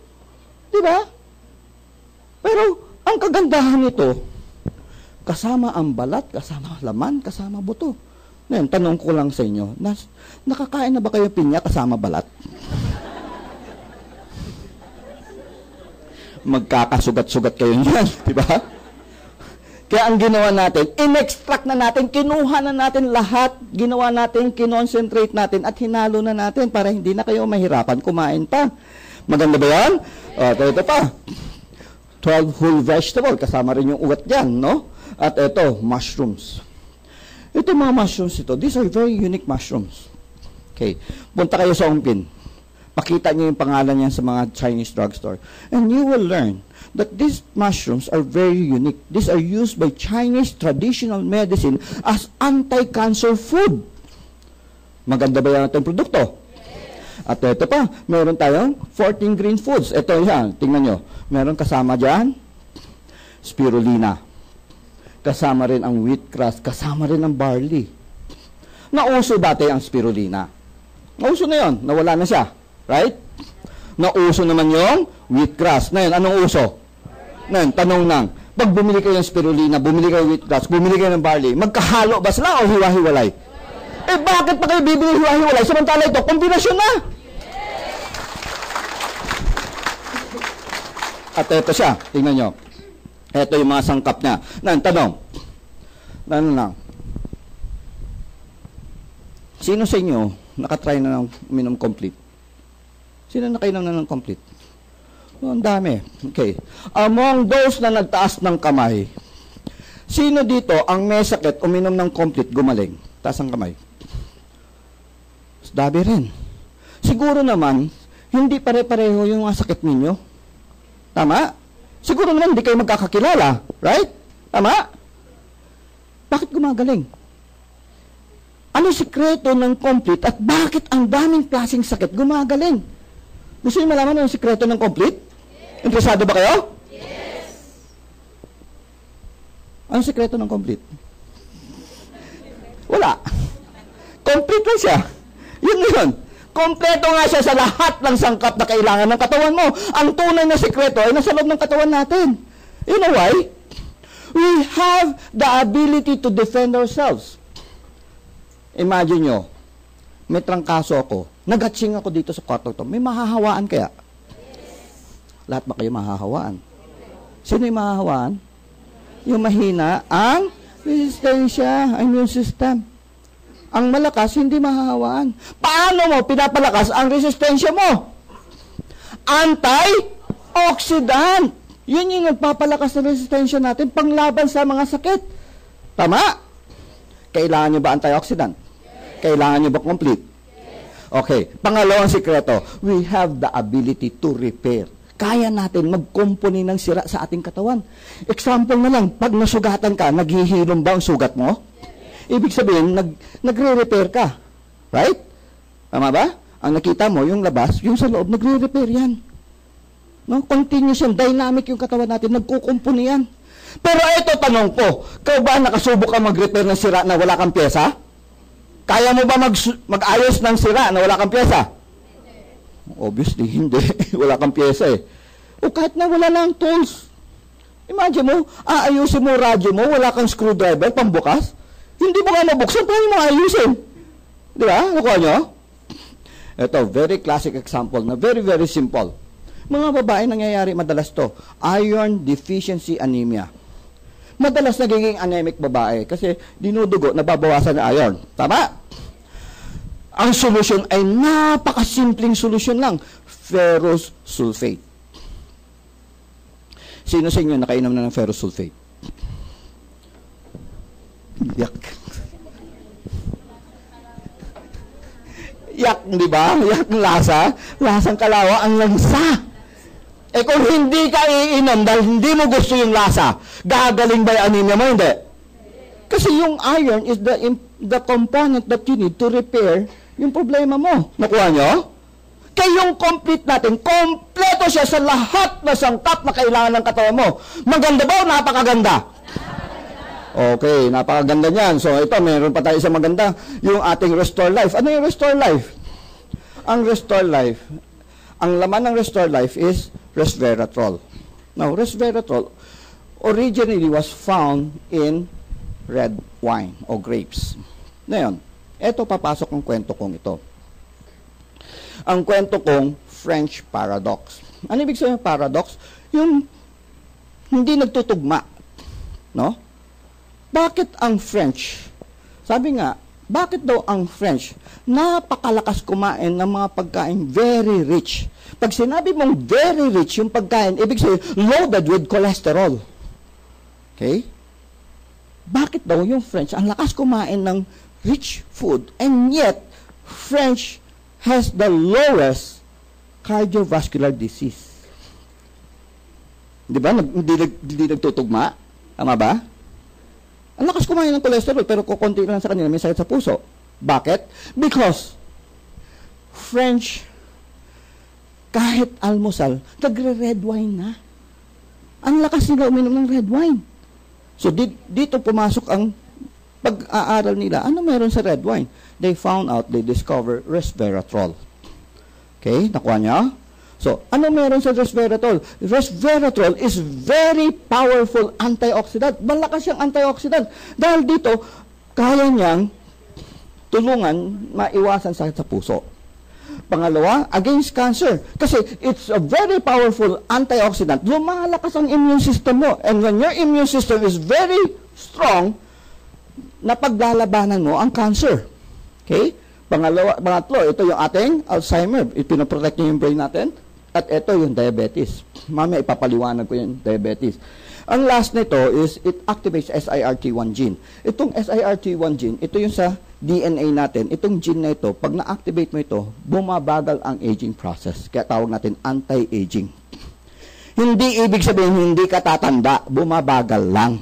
Di ba? Pero, ang kagandahan nito, kasama ang balat, kasama laman, kasama buto. Ngayon, tanong ko lang sa inyo, nas, nakakain na ba kayo pinya kasama balat? Magkakasugat-sugat kayo niyan, di ba? Kaya ang ginawa natin, in-extract na natin, kinuha na natin lahat, ginawa natin, kinoncentrate natin, at hinalo na natin para hindi na kayo mahirapan kumain pa. Maganda ba yan? O, ito, pa. 12 whole vegetable, kasama rin yung ugat dyan, no? At ito, mushrooms. Ito mga mushrooms ito, these are very unique mushrooms. Okay, punta kayo sa Ongpin. Pakita niyo yung pangalan niyan sa mga Chinese drugstore. And you will learn that these mushrooms are very unique. These are used by Chinese traditional medicine as anti-cancer food. Maganda ba yan itong produkto? At ito pa, meron tayong 14 green foods. Ito yan, tingnan nyo. Meron kasama dyan, spirulina. Kasama rin ang wheatgrass, kasama rin ang barley. Nauso dati ang spirulina. Nauso na yon, nawala na siya. Right? Nauso naman yung wheatgrass. Na yun, anong uso? Na yun, tanong nang, pag bumili kayo ng spirulina, bumili kayo ng wheatgrass, bumili kayo ng barley, magkahalo ba sila o hiwa-hiwalay? Eh bakit pa kayo bibili hiwa-hiwalay? Samantala ito, kombinasyon na. At ito siya, tingnan nyo. Ito yung mga sangkap niya. Nan, tanong. Ano lang. Sino sa inyo nakatry na ng uminom complete? Sino nakainom na ng complete? Oh, ang dami. Okay. Among those na nagtaas ng kamay, sino dito ang may sakit uminom ng complete gumaling? Taas ang kamay. Dabi rin. Siguro naman, hindi pare-pareho yung sakit ninyo. Tama? Siguro naman hindi kayo magkakakilala. Right? Tama? Bakit gumagaling? Ano sikreto ng complete at bakit ang daming klaseng sakit gumagaling? Gusto niyo malaman ang sikreto ng complete? Interesado ba kayo? Yes. Ano sikreto ng complete? Wala. Complete lang siya. Yun yun. Kompleto nga siya sa lahat ng sangkap na kailangan ng katawan mo. Ang tunay na sikreto ay nasa loob ng katawan natin. You know why? We have the ability to defend ourselves. Imagine nyo, may trangkaso ako, nagatsing ako dito sa kwarto to, may mahahawaan kaya? Lahat ba kayo mahahawaan? Sino yung mahahawaan? Yung mahina, ang resistensya, immune system. Ang malakas, hindi mahahawaan. Paano mo pinapalakas ang resistensya mo? Anti-oxidant. Yun yung nagpapalakas ng resistensya natin panglaban sa mga sakit. Tama? Kailangan nyo ba antioxidant? Kailangan nyo ba complete? Okay. Pangalawang sikreto, we have the ability to repair. Kaya natin magkumpuni ng sira sa ating katawan. Example na lang, pag nasugatan ka, naghihilom ba ang sugat mo? Ibig sabihin, nag, nagre-repair ka. Right? Tama ba? Ang nakita mo, yung labas, yung sa loob, nagre-repair yan. No? Continuous yan, dynamic yung katawan natin, nagkukumpuni yan. Pero ito tanong ko, ikaw ba nakasubok ka mag-repair ng sira na wala kang pyesa? Kaya mo ba mag mag-ayos ng sira na wala kang pyesa? Obviously, hindi. wala kang pyesa eh. O kahit na wala lang tools. Imagine mo, aayusin mo radyo mo, wala kang screwdriver, pambukas. Hindi mo nga mabuksan, paano mo ayusin? Di ba? Nakuha nyo? Ito, very classic example na very, very simple. Mga babae, nangyayari madalas to. Iron deficiency anemia. Madalas nagiging anemic babae kasi dinudugo, nababawasan na iron. Tama? Ang solusyon ay napakasimpleng solusyon lang. Ferrous sulfate. Sino sa inyo nakainom na ng ferrous sulfate? Yak. Yak, di ba? Yak ng lasa. Lasang kalawa ang lansa. Eh kung hindi ka iinom dahil hindi mo gusto yung lasa, gagaling ba yung anemia mo? Hindi. Kasi yung iron is the, the component that you need to repair yung problema mo. Nakuha nyo? Kaya yung complete natin, kompleto siya sa lahat na sangkap na kailangan ng katawan mo. Maganda ba o napakaganda? Okay, napakaganda niyan. So ito, meron pa tayo isang maganda, yung ating Restore Life. Ano yung Restore Life? Ang Restore Life, ang laman ng Restore Life is resveratrol. Now, resveratrol originally was found in red wine o grapes. Ngayon, eto papasok ang kwento kong ito. Ang kwento kong French paradox. Ano ibig sabihin ng paradox? Yung hindi nagtutugma. No? Bakit ang French? Sabi nga, bakit daw ang French napakalakas kumain ng mga pagkain very rich? Pag sinabi mong very rich yung pagkain, ibig sabihin loaded with cholesterol. Okay? Bakit daw yung French ang lakas kumain ng rich food and yet French has the lowest cardiovascular disease? Di ba? Hindi, nagtutugma? Tama ba? Ang lakas kumain ng cholesterol, pero kukunti lang sa kanila, may sakit sa puso. Bakit? Because French kahit almusal, nagre-red wine na. Ang lakas nila uminom ng red wine. So, di, dito pumasok ang pag-aaral nila. Ano meron sa red wine? They found out, they discover resveratrol. Okay, nakuha niya? So, ano meron sa resveratrol? Resveratrol is very powerful antioxidant. Malakas siyang antioxidant. Dahil dito, kaya niyang tulungan maiwasan sakit sa puso. Pangalawa, against cancer. Kasi it's a very powerful antioxidant. Lumalakas ang immune system mo. And when your immune system is very strong, napaglalabanan mo ang cancer. Okay? Pangalawa, pangatlo, ito yung ating Alzheimer. Ipinoprotect niyo yung brain natin. At ito yung diabetes. Mamaya ipapaliwanag ko yung diabetes. Ang last nito is it activates SIRT1 gene. Itong SIRT1 gene, ito yung sa DNA natin. Itong gene na ito, pag na-activate mo ito, bumabagal ang aging process. Kaya tawag natin anti-aging. Hindi ibig sabihin hindi ka tatanda, bumabagal lang.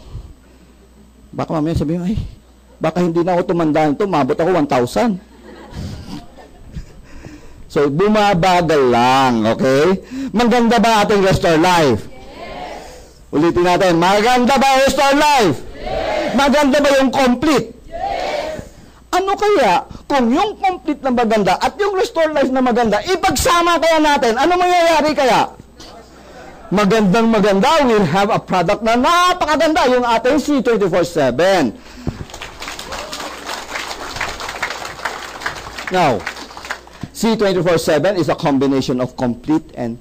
Baka mamaya sabihin, ay, baka hindi na ako tumanda nito, mabot ako 1,000. So, bumabagal lang, okay? Maganda ba ating restore life? Yes. Ulitin natin, maganda ba restore life? Yes. Maganda ba yung complete? Yes. Ano kaya kung yung complete na maganda at yung restore life na maganda, ipagsama kaya natin, ano mangyayari kaya? Magandang maganda, we'll have a product na napakaganda, yung ating C24-7. Now, C24-7 is a combination of complete and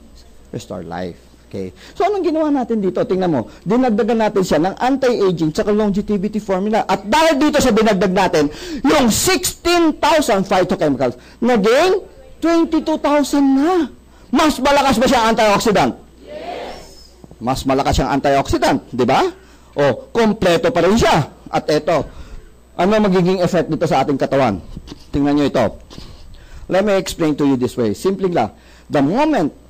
restore life. Okay. So, anong ginawa natin dito? Tingnan mo. Dinagdagan natin siya ng anti-aging tsaka longevity formula. At dahil dito sa dinagdag natin, yung 16,000 phytochemicals, naging 22,000 na. Mas malakas ba siya antioxidant? Yes. Mas malakas siyang antioxidant, di ba? O, kompleto pa rin siya. At ito, ano magiging effect dito sa ating katawan? Tingnan nyo ito. Let me explain to you this way. Simple lang. The moment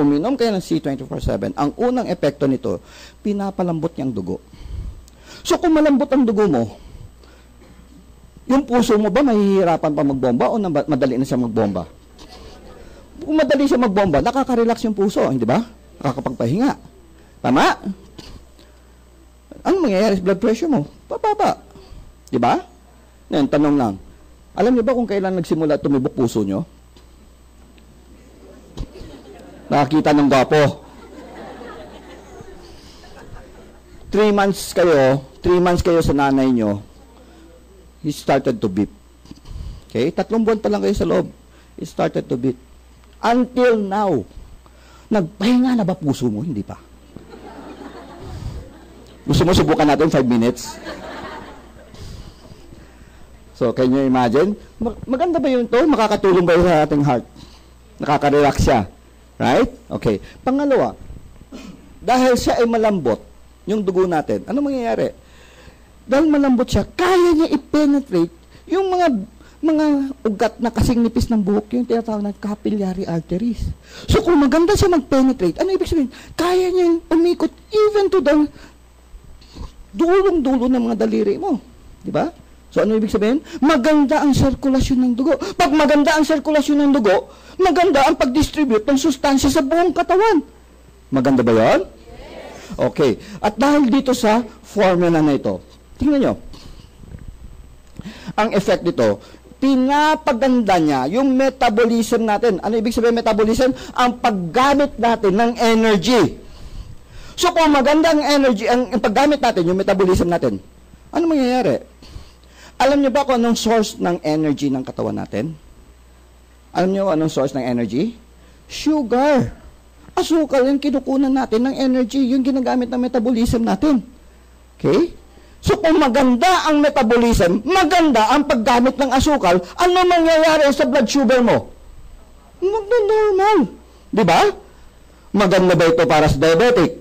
uminom kayo ng C24-7, ang unang epekto nito, pinapalambot niyang dugo. So kung malambot ang dugo mo, yung puso mo ba mahihirapan pa magbomba o madali na siya magbomba? Kung madali siya magbomba, nakaka-relax yung puso, hindi ba? Nakakapagpahinga. Tama? Ano mangyayari sa blood pressure mo? Pababa. Di ba? Ngayon, tanong lang, alam niyo ba kung kailan nagsimula tumibok puso niyo? Nakakita ng gwapo. Three months kayo, three months kayo sa nanay niyo, he started to beat. Okay? Tatlong buwan pa lang kayo sa loob. He started to beat. Until now, nagpahinga na ba puso mo? Hindi pa. Gusto mo subukan natin 5 minutes? So, can you imagine? Maganda ba yun to? Makakatulong ba yun sa ating heart? Nakaka-relax siya. Right? Okay. Pangalawa, dahil siya ay malambot, yung dugo natin, ano mangyayari? Dahil malambot siya, kaya niya i-penetrate yung mga mga ugat na kasing nipis ng buhok, yung tinatawag na capillary arteries. So kung maganda siya mag-penetrate, ano ibig sabihin? Kaya niyang umikot even to the dulong-dulo ng mga daliri mo. Di ba? So ano ibig sabihin? Maganda ang sirkulasyon ng dugo. Pag maganda ang sirkulasyon ng dugo, maganda ang pag-distribute ng sustansya sa buong katawan. Maganda ba yan? Okay. At dahil dito sa formula na ito, tingnan nyo. Ang effect dito, pinapaganda niya yung metabolism natin. Ano ibig sabihin metabolism? Ang paggamit natin ng energy. So kung maganda ang energy, ang, ang paggamit natin, yung metabolism natin, ano mangyayari? Alam niyo ba kung anong source ng energy ng katawan natin? Alam niyo anong source ng energy? Sugar. Asukal yung kinukunan natin ng energy, yung ginagamit ng metabolism natin. Okay? So kung maganda ang metabolism, maganda ang paggamit ng asukal, ano mangyayari sa blood sugar mo? Magno-normal. Di ba? Maganda ba ito para sa diabetic?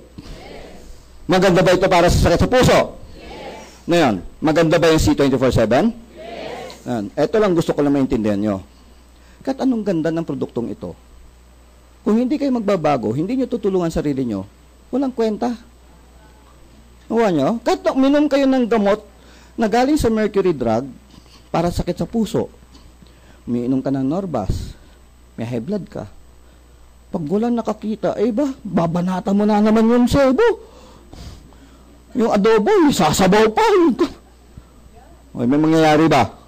Maganda ba ito para sa sakit sa puso? Ngayon, maganda ba yung C24-7? Yes. Yan. Ito lang gusto ko lang maintindihan nyo. Kahit anong ganda ng produktong ito, kung hindi kayo magbabago, hindi nyo tutulungan sarili nyo, walang kwenta. Nawa nyo? Kahit minom kayo ng gamot na galing sa mercury drug para sakit sa puso, umiinom ka ng Norbas, may high blood ka, Pag walang nakakita, eh ba, babanata mo na naman yung sebo. Yung adobo, sasabaw pa. O, may mangyayari ba?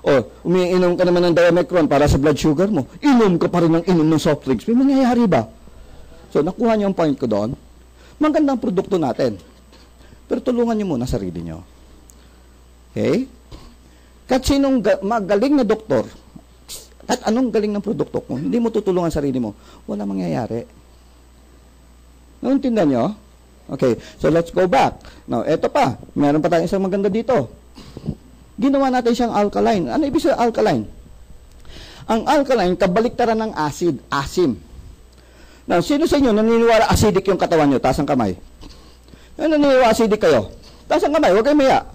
O, umiinom ka naman ng Diamecron para sa blood sugar mo. Inom ka pa rin ng inom ng soft drinks. May mangyayari ba? So, nakuha niyo yung point ko doon. Magandang produkto natin. Pero tulungan niyo muna sarili niyo. Okay? Kahit sinong ga- magaling na doktor, at anong galing ng produkto kung hindi mo tutulungan sarili mo, wala mangyayari. Nauntindihan nyo? Okay, so let's go back. Now, eto pa. Meron pa tayong isang maganda dito. Ginawa natin siyang alkaline. Ano ibig sabihin alkaline? Ang alkaline, kabaliktaran ng acid, asim. Now, sino sa inyo naniniwala acidic yung katawan nyo? Taas ang kamay. Naniniwala acidic kayo? Taas ang kamay, huwag kayo maya.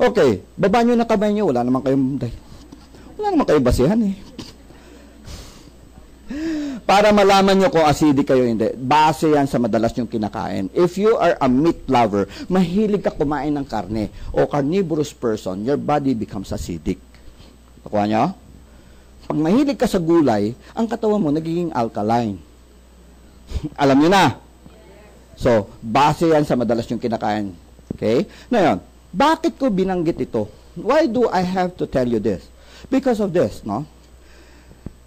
Okay, baba nyo na kamay nyo, wala naman kayong, wala naman kayong basihan eh. Para malaman nyo kung acidic kayo hindi. Base yan sa madalas nyong kinakain. If you are a meat lover, mahilig ka kumain ng karne o carnivorous person, your body becomes acidic. Nakuha nyo? Pag mahilig ka sa gulay, ang katawan mo nagiging alkaline. Alam nyo na. So, base yan sa madalas nyong kinakain. Okay? Ngayon, bakit ko binanggit ito? Why do I have to tell you this? Because of this, no?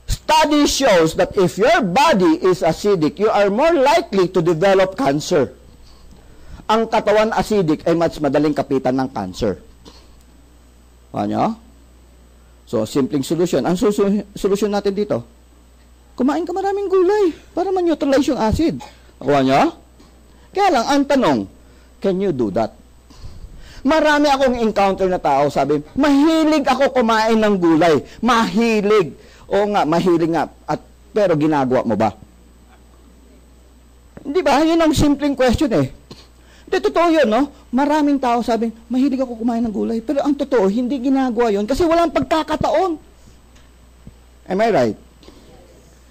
Study shows that if your body is acidic, you are more likely to develop cancer. Ang katawan acidic ay mas madaling kapitan ng cancer. Ano? So, simpleng solution. Ang solusyon natin dito, kumain ka maraming gulay para ma-neutralize yung acid. Nakuha nyo? Kaya lang, ang tanong, can you do that? Marami akong encounter na tao, sabi, mahilig ako kumain ng gulay. Mahilig. Oo nga, mahilig nga. At, pero ginagawa mo ba? Hindi ba? Yun ang simpleng question eh. Hindi, totoo yun, no? Maraming tao sabi, mahilig ako kumain ng gulay. Pero ang totoo, hindi ginagawa yun kasi walang pagkakataon. Am I right?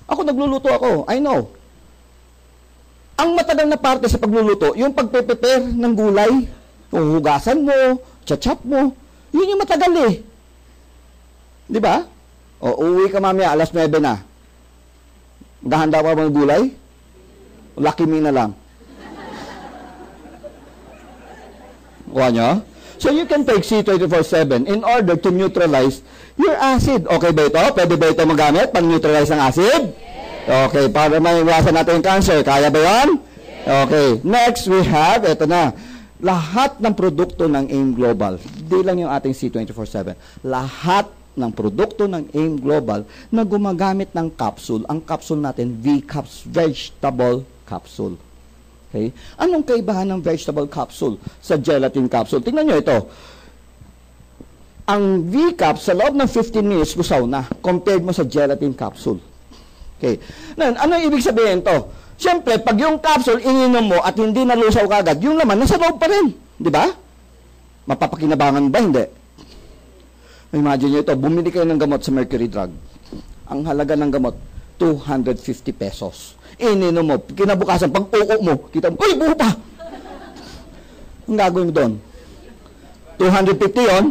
Ako nagluluto ako. I know. Ang matagal na parte sa pagluluto, yung pagpe-prepare ng gulay, hugasan mo, chachap mo, yun yung matagal eh. Di ba? O, uuwi ka mamaya, alas 9 na. Maghahanda pa ba ng gulay? Lucky me na lang. Kuha nyo? So you can take C24-7 in order to neutralize your acid. Okay ba ito? Pwede ba ito magamit pang neutralize ang acid? Okay, para maiwasan natin yung cancer. Kaya ba yan? Okay. Next, we have, ito na, lahat ng produkto ng AIM Global, hindi lang yung ating C24-7, lahat ng produkto ng AIM Global na gumagamit ng capsule. Ang capsule natin, V-Caps Vegetable Capsule. Okay? Anong kaibahan ng vegetable capsule sa gelatin capsule? Tingnan nyo ito. Ang V-Cap sa loob ng 15 minutes gusaw na compared mo sa gelatin capsule. Okay. Nan, ano ibig sabihin to? Siyempre, pag yung capsule ininom mo at hindi nalusaw kagad, yung laman nasa loob pa rin. Di ba? Mapapakinabangan ba? Hindi. Imagine nyo ito, bumili kayo ng gamot sa Mercury Drug. Ang halaga ng gamot, 250 pesos. Ininom mo, kinabukasan, pag uko mo, kita mo, uy, buho pa! Ang gagawin mo doon? 250 yon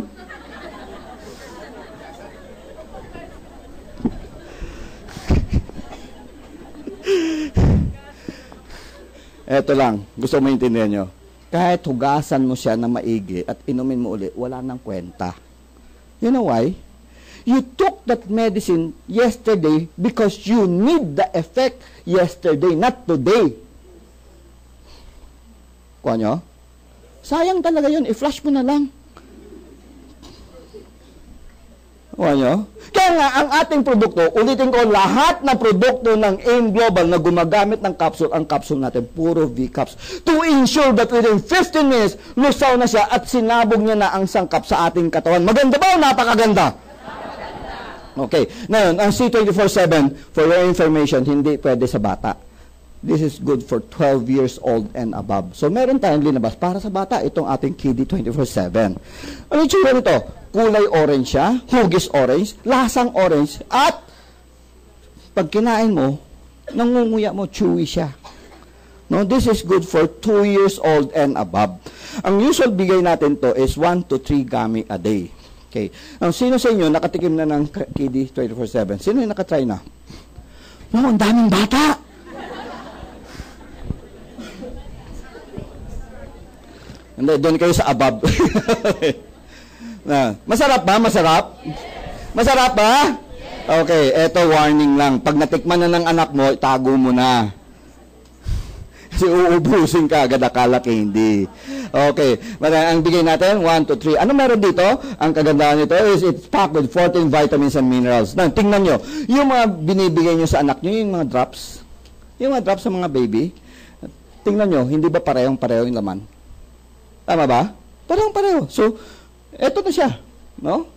Eto lang, gusto mo maintindihan nyo. Kahit hugasan mo siya na maigi at inumin mo uli, wala nang kwenta. You know why? You took that medicine yesterday because you need the effect yesterday, not today. Kuha nyo? Sayang talaga yun. I-flush mo na lang. Kuha nyo? Kaya nga, ang ating produkto, ulitin ko, lahat ng produkto ng AIM Global na gumagamit ng capsule, ang capsule natin, puro V-caps. To ensure that within 15 minutes, lusaw na siya at sinabog niya na ang sangkap sa ating katawan. Maganda ba o napakaganda? Okay. Ngayon, ang C24-7, for your information, hindi pwede sa bata. This is good for 12 years old and above. So, meron tayong linabas para sa bata, itong ating KD 24-7. Ano yung nito? Kulay orange siya, hugis orange, lasang orange, at pag kinain mo, nangunguya mo, chewy siya. No, this is good for 2 years old and above. Ang usual bigay natin to is 1 to 3 gummy a day. Okay. Ang sino sa inyo nakatikim na ng KD 24/7? Sino yung nakatry na? Wow, ang daming bata. Hindi, doon kayo sa above. na, masarap ba? Masarap? Masarap ba? Okay, eto warning lang. Pag natikman na ng anak mo, itago mo na. Kasi uubusin ka agad akala candy. Okay, but ang bigay natin, 1, 2, 3. Ano meron dito? Ang kagandahan nito is it's packed with 14 vitamins and minerals. Now, tingnan nyo, yung mga binibigay nyo sa anak nyo, yung mga drops, yung mga drops sa mga baby, tingnan nyo, hindi ba parehong pareho yung laman? Tama ba? Parehong pareho. So, eto na siya. No?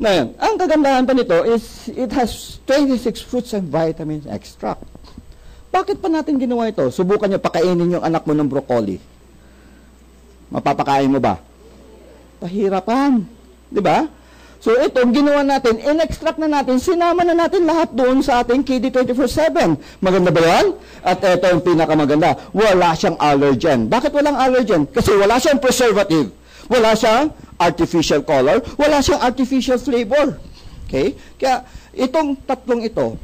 Ngayon, ang kagandahan pa nito is it has 26 fruits and vitamins extract. Bakit pa natin ginawa ito? Subukan nyo pakainin yung anak mo ng broccoli. Mapapakain mo ba? Pahirapan. Di ba? So ito, ginawa natin, in-extract na natin, sinama na natin lahat doon sa ating KD 24-7. Maganda ba yan? At ito ang pinakamaganda, wala siyang allergen. Bakit walang allergen? Kasi wala siyang preservative. Wala siyang artificial color. Wala siyang artificial flavor. Okay? Kaya itong tatlong ito,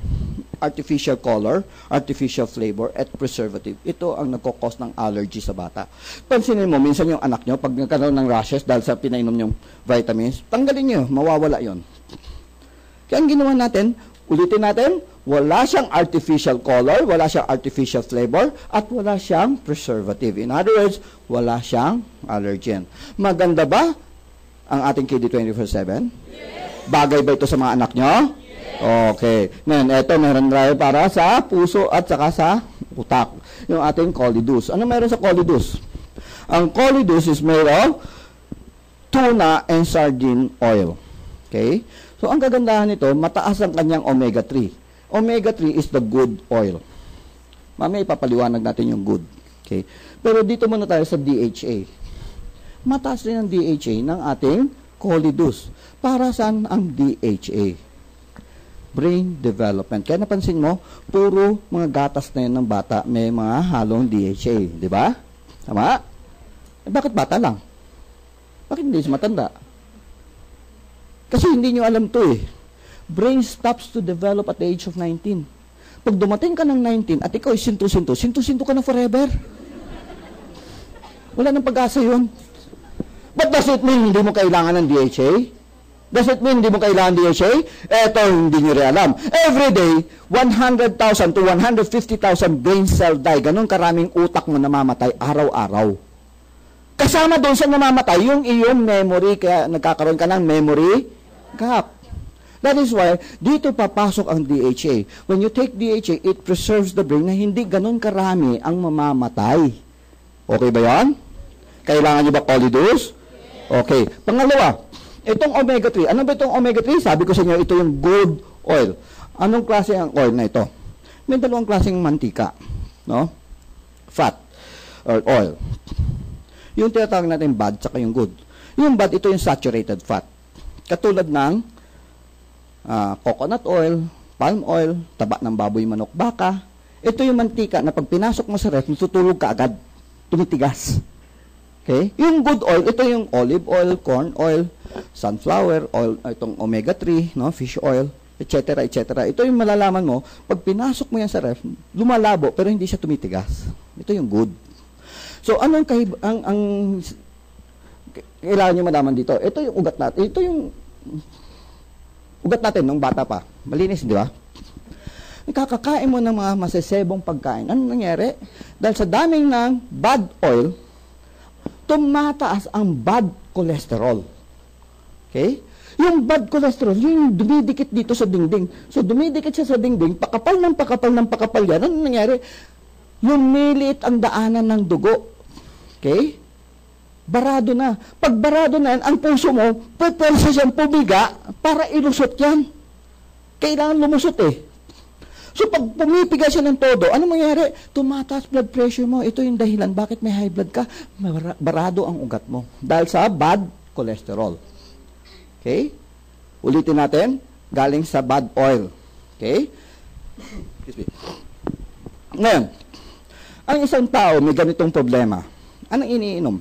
artificial color, artificial flavor, at preservative. Ito ang nagkakos ng allergy sa bata. Pansinin mo, minsan yung anak nyo, pag nagkaroon ng rashes dahil sa pinainom yung vitamins, tanggalin nyo, mawawala yon. Kaya ang ginawa natin, ulitin natin, wala siyang artificial color, wala siyang artificial flavor, at wala siyang preservative. In other words, wala siyang allergen. Maganda ba ang ating KD 24-7? Yes. Bagay ba ito sa mga anak nyo? Okay. Ngayon, eto meron tayo para sa puso at saka sa utak. Yung ating colidus. Ano meron sa colidus? Ang colidus is made of tuna and sardine oil. Okay? So, ang kagandahan nito, mataas ang kanyang omega-3. Omega-3 is the good oil. Mamaya ipapaliwanag natin yung good. Okay? Pero dito muna tayo sa DHA. Mataas rin ang DHA ng ating colidus. Para saan ang DHA? Brain development. Kaya napansin mo, puro mga gatas na yun ng bata may mga halong DHA. Di ba? Tama? Eh, bakit bata lang? Bakit hindi sa matanda? Kasi hindi nyo alam to eh. Brain stops to develop at the age of 19. Pag dumating ka ng 19 at ikaw ay sinto-sinto, sinto-sinto ka na forever. Wala nang pag-asa yun. But does it mean hindi mo kailangan ng DHA? Does it mean hindi mo kailangan DHA? Eto, hindi nyo rin alam. Every day, 100,000 to 150,000 brain cell die. Ganon karaming utak mo namamatay araw-araw. Kasama doon sa namamatay, yung iyong memory, kaya nagkakaroon ka ng memory gap. That is why, dito papasok ang DHA. When you take DHA, it preserves the brain na hindi ganon karami ang mamamatay. Okay ba yan? Kailangan nyo ba colidus? Okay. Pangalawa, Itong omega-3, ano ba itong omega-3? Sabi ko sa inyo, ito yung good oil. Anong klase ang oil na ito? May dalawang klaseng mantika. No? Fat or oil. Yung tinatawag natin bad, saka yung good. Yung bad, ito yung saturated fat. Katulad ng uh, coconut oil, palm oil, taba ng baboy, manok, baka. Ito yung mantika na pag pinasok mo sa ref, natutulog ka agad. Tumitigas. Okay? Yung good oil, ito yung olive oil, corn oil, sunflower oil, itong omega-3, no, fish oil, etc., etc. Ito yung malalaman mo, pag pinasok mo yan sa ref, lumalabo, pero hindi siya tumitigas. Ito yung good. So, anong kahib ang, ang kailangan nyo malaman dito? Ito yung ugat natin. Ito yung ugat natin nung bata pa. Malinis, di ba? Kakakain mo ng mga masesebong pagkain. Ano nangyari? Dahil sa daming ng bad oil, tumataas ang bad cholesterol. Okay? Yung bad cholesterol, yung dumidikit dito sa dingding. So, dumidikit siya sa dingding, pakapal ng pakapal ng pakapal yan. Ano nangyari? Lumiliit ang daanan ng dugo. Okay? Barado na. Pag barado na yan, ang puso mo, pwede siyang pumiga para ilusot yan. Kailangan lumusot eh. So pag pumipiga siya ng todo, ano mangyari? Tumataas blood pressure mo. Ito yung dahilan bakit may high blood ka. Barado ang ugat mo. Dahil sa bad cholesterol. Okay? Ulitin natin. Galing sa bad oil. Okay? Excuse me. Ngayon, ang isang tao may ganitong problema. Anong iniinom?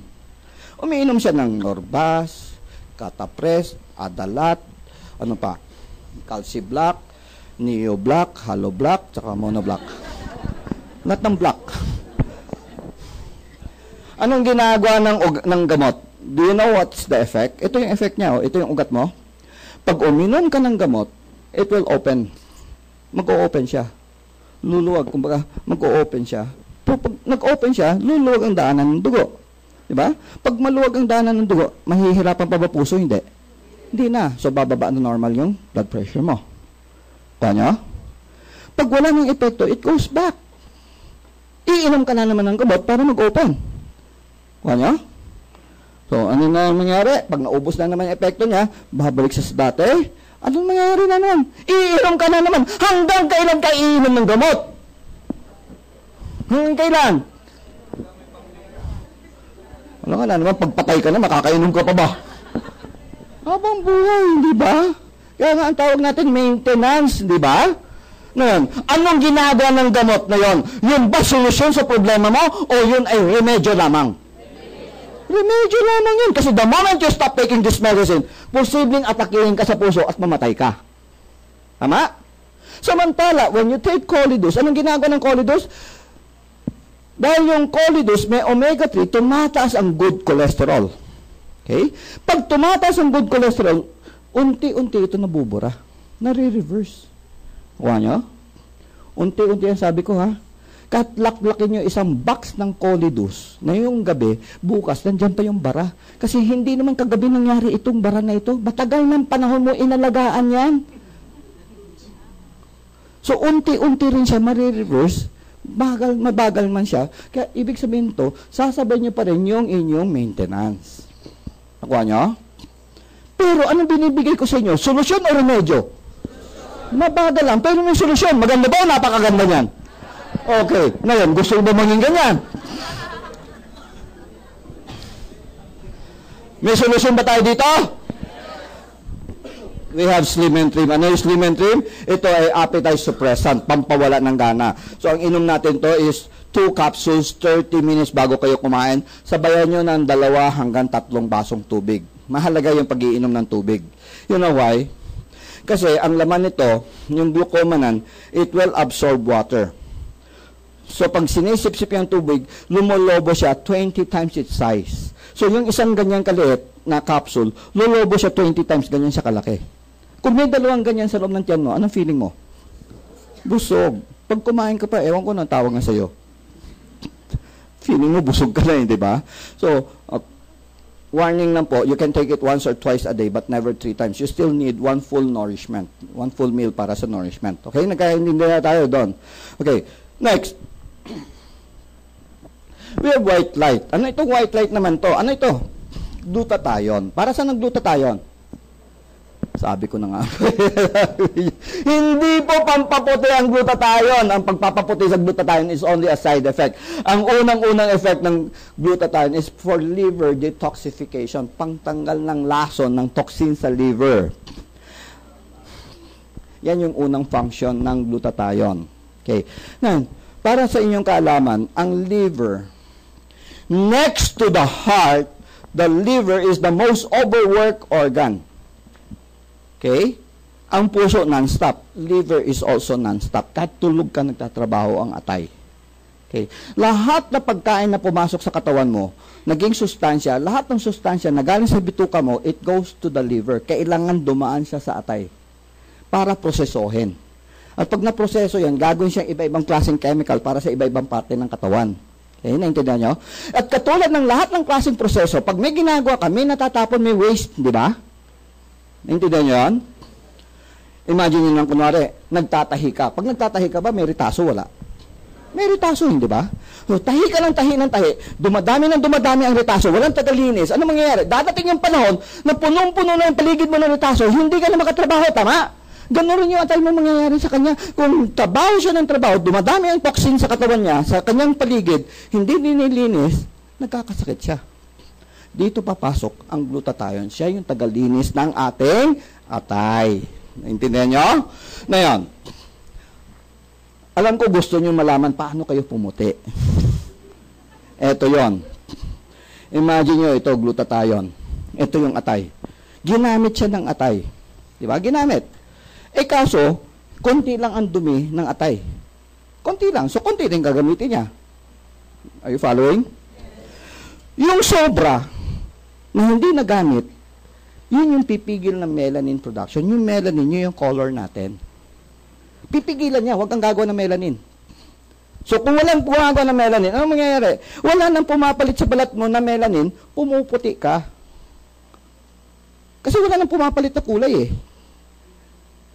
Umiinom siya ng Norbas, Catapres, Adalat, ano pa, Calciblac, Neo black, hollow black, tsaka mono black. Lahat ng black. Anong ginagawa ng, ng gamot? Do you know what's the effect? Ito yung effect niya, oh. ito yung ugat mo. Pag uminom ka ng gamot, it will open. Mag-o-open siya. Luluwag, kumbaga, mag-o-open siya. Pero pag nag-open siya, luluwag ang daanan ng dugo. Di ba? Pag maluwag ang daanan ng dugo, mahihirapan pa ba puso? Hindi. Hindi na. So, bababa na normal yung blood pressure mo. Kuha nyo? Pag wala ng epekto, it goes back. Iinom ka na naman ng gamot para mag-open. Kuha nyo? So, ano na ang mangyari? Pag naubos na naman yung epekto niya, babalik sa dati. Anong mangyayari na naman? Iinom ka na naman. Hanggang kailan ka iinom ng gamot? Hanggang kailan? Ano ka na naman, pagpatay ka na, makakainom ka pa ba? Habang buhay, di ba? Nga ang tawag natin maintenance, di ba? Ngayon, anong ginagawa ng gamot na yon? Yun ba solusyon sa problema mo o yun ay remedyo lamang? Remedyo lamang yun. Kasi the moment you stop taking this medicine, posibleng atakihin ka sa puso at mamatay ka. Tama? Samantala, when you take Colidus, anong ginagawa ng Colidus? Dahil yung Colidus may omega-3, tumataas ang good cholesterol. Okay? Pag tumataas ang good cholesterol, unti-unti ito nabubura. Nare-reverse. Kuha nyo? Unti-unti yan sabi ko ha. Katlaklakin nyo isang box ng Colidus na yung gabi, bukas, nandyan pa yung bara. Kasi hindi naman kagabi nangyari itong bara na ito. Matagal ng panahon mo inalagaan yan. So, unti-unti rin siya marireverse. Bagal, mabagal man siya. Kaya, ibig sabihin to, sasabay niyo pa rin yung inyong maintenance. Nakuha nyo? Pero, anong binibigay ko sa inyo? Solusyon o remedyo? Mabagal lang, pero may solusyon. Maganda ba o napakaganda niyan? Okay. Ngayon, gusto mo maging ganyan? May solusyon ba tayo dito? We have slim and trim. Ano yung slim and trim? Ito ay appetite suppressant, pampawala ng gana. So, ang inom natin to is 2 capsules, 30 minutes bago kayo kumain. Sabayan nyo ng dalawa hanggang tatlong basong tubig. Mahalaga yung pag-iinom ng tubig. You know why? Kasi ang laman nito, yung glucomannan, it will absorb water. So, pag sinisip-sip yung tubig, lumolobo siya 20 times its size. So, yung isang ganyan kaliit na capsule, lulubo siya 20 times ganyan siya kalaki. Kung may dalawang ganyan sa loob ng tiyan mo, anong feeling mo? Busog. Pag kumain ka pa, ewan ko nang tawag nga sa'yo. Feeling mo, busog ka na eh, di ba? So, uh, warning lang po, you can take it once or twice a day, but never three times. You still need one full nourishment. One full meal para sa nourishment. Okay? Nagkaintindi na tayo doon. Okay. Next. We have white light. Ano itong white light naman to? Ano ito? Glutathione. Para saan ang glutathione? Sabi ko na nga. Hindi po pampaputi ang glutathione. Ang pagpapaputi sa glutathione is only a side effect. Ang unang-unang effect ng glutathione is for liver detoxification. Pangtanggal ng lason ng toxin sa liver. Yan yung unang function ng glutathione. Okay. Ngayon, para sa inyong kaalaman, ang liver, next to the heart, the liver is the most overworked organ. Okay? Ang puso non-stop. Liver is also non-stop. Kahit tulog ka nagtatrabaho ang atay. Okay? Lahat na pagkain na pumasok sa katawan mo, naging sustansya, lahat ng sustansya na galing sa bituka mo, it goes to the liver. Kailangan dumaan siya sa atay para prosesohin. At pag naproseso yan, gagawin siyang iba-ibang klaseng chemical para sa iba-ibang parte ng katawan. Okay, naintindihan nyo? At katulad ng lahat ng klaseng proseso, pag may ginagawa ka, may natatapon, may waste, di ba? Naintindihan nyo yan? Imagine nyo lang, kunwari, nagtatahi ka. Pag nagtatahi ka ba, may ritaso, wala? May ritaso, hindi ba? So, tahi ka ng tahi ng tahi, dumadami ng dumadami ang ritaso, walang tagalinis. Ano mangyayari? Dadating yung panahon na punong-puno na yung paligid mo ng ritaso, hindi ka na makatrabaho, tama? Ganun rin yung atay mo mangyayari sa kanya. Kung trabaho siya ng trabaho, dumadami ang toxin sa katawan niya, sa kanyang paligid, hindi nililinis, nagkakasakit siya. Dito papasok ang glutathione. Siya yung tagalinis ng ating atay. Naintindihan nyo? Na yan. Alam ko gusto nyo malaman paano kayo pumuti. Ito yon. Imagine nyo ito, glutathione. Ito yung atay. Ginamit siya ng atay. Di ba? Ginamit. Eh kaso, konti lang ang dumi ng atay. Konti lang. So, konti rin gagamitin niya. Are you following? Yung sobra na hindi nagamit, yun yung pipigil ng melanin production. Yung melanin, yun yung color natin. Pipigilan niya, huwag kang gagawa ng melanin. So kung walang gumagawa ng melanin, ano mangyayari? Wala nang pumapalit sa balat mo na melanin, pumuputi ka. Kasi wala nang pumapalit na kulay eh.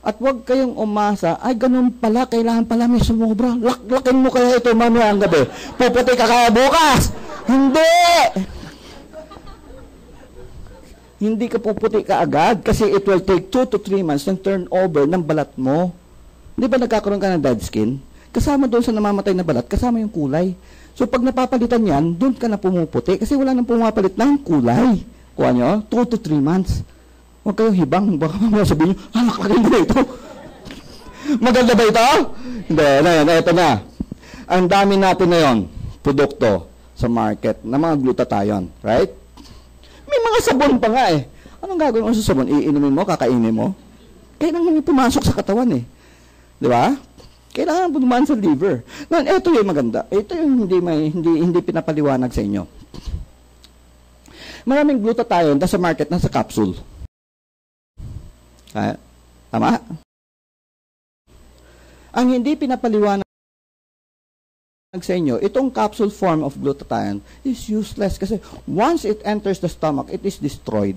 At huwag kayong umasa, ay ganun pala, kailangan pala may sumobra. Laklakin mo kaya ito mamaya ang gabi. Puputi ka kaya bukas. Hindi! Hindi ka puputi ka agad kasi it will take 2 to 3 months ng turnover ng balat mo. Di ba nagkakaroon ka ng dead skin? Kasama doon sa namamatay na balat, kasama yung kulay. So pag napapalitan yan, doon ka na pumuputi kasi wala nang pumapalit ng kulay. Kuha nyo, 2 to 3 months. Huwag kayong hibang. Baka mamaya sabihin nyo, halaklakin ko ito. Maganda ba ito? Hindi, na yan, ito na. Ang dami natin na yon produkto sa market na mga glutathione, right? May mga sabon pa nga eh. Anong gagawin mo sa sabon? Iinumin mo, kakainin mo? Kailangan may pumasok sa katawan eh. Di ba? Kailangan dumaan sa liver. Ngayon, ito yung maganda. Ito yung hindi, may, hindi, hindi pinapaliwanag sa inyo. Maraming glutathione sa market na sa capsule. Ah, tama? Ang hindi pinapaliwanag sa inyo, itong capsule form of glutathione is useless kasi once it enters the stomach, it is destroyed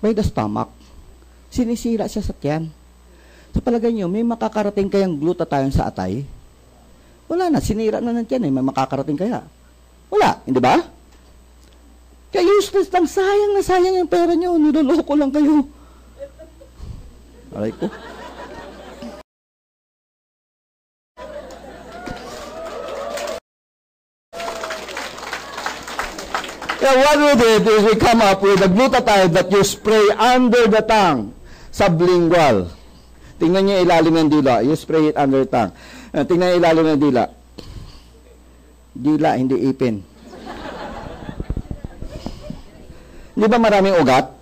by the stomach. Sinisira siya sa tiyan. Sa palagay nyo, may makakarating kayang glutathione sa atay? Wala na, sinira na ng tiyan eh, may makakarating kaya? Wala, hindi ba? Kaya useless lang, sayang na sayang yung pera nyo, niloloko lang kayo. Aray ko. Yeah, what we did is we come up with a glutathione that you spray under the tongue, sublingual. Tingnan niyo ilalim ng dila. You spray it under the tongue. Uh, tingnan niyo ilalim ng dila. Dila, hindi ipin. Di ba maraming ugat?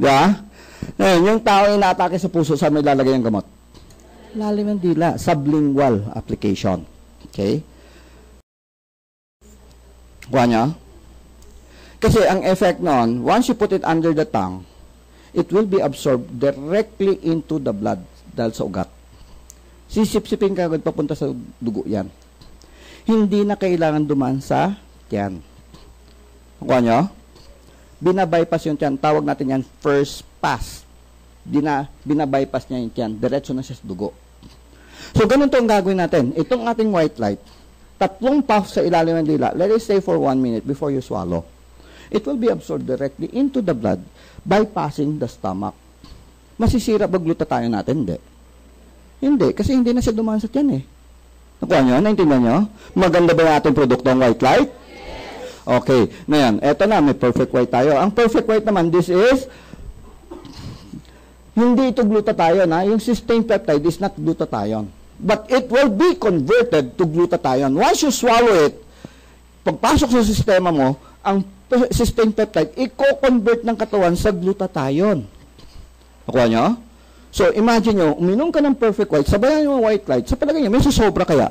Di ba? Ngayon, yung tao ay inaatake sa puso, saan may lalagay ang gamot? Lalim ng dila. Sublingual application. Okay? Kuha niya? Kasi ang effect noon, once you put it under the tongue, it will be absorbed directly into the blood dahil sa ugat. Sisip-sipin ka agad papunta sa dugo yan. Hindi na kailangan duman sa tiyan. Kuha nyo? Binabypass yung tiyan. Tawag natin yan first pass. Dina, binabypass niya yung tiyan. Diretso na siya sa dugo. So, ganun to ang gagawin natin. Itong ating white light, tatlong puff sa ilalim ng dila. Let it stay for one minute before you swallow it will be absorbed directly into the blood bypassing the stomach. Masisira ba glutathione natin? Hindi. Hindi, kasi hindi na siya dumaan sa tiyan eh. Nakuha nyo? Naintindihan nyo? Maganda ba yung ating produkto ang white light? Okay. Na yan. Eto na, may perfect white tayo. Ang perfect white naman, this is hindi ito glutathione ha. Yung cysteine peptide is not glutathione. But it will be converted to glutathione. Once you swallow it, pagpasok sa sistema mo, ang cysteine peptide, i-convert ng katawan sa glutathione. Nakuha nyo? So, imagine nyo, uminom ka ng perfect white, sabayan nyo white light, sa palagay nyo, may susobra kaya?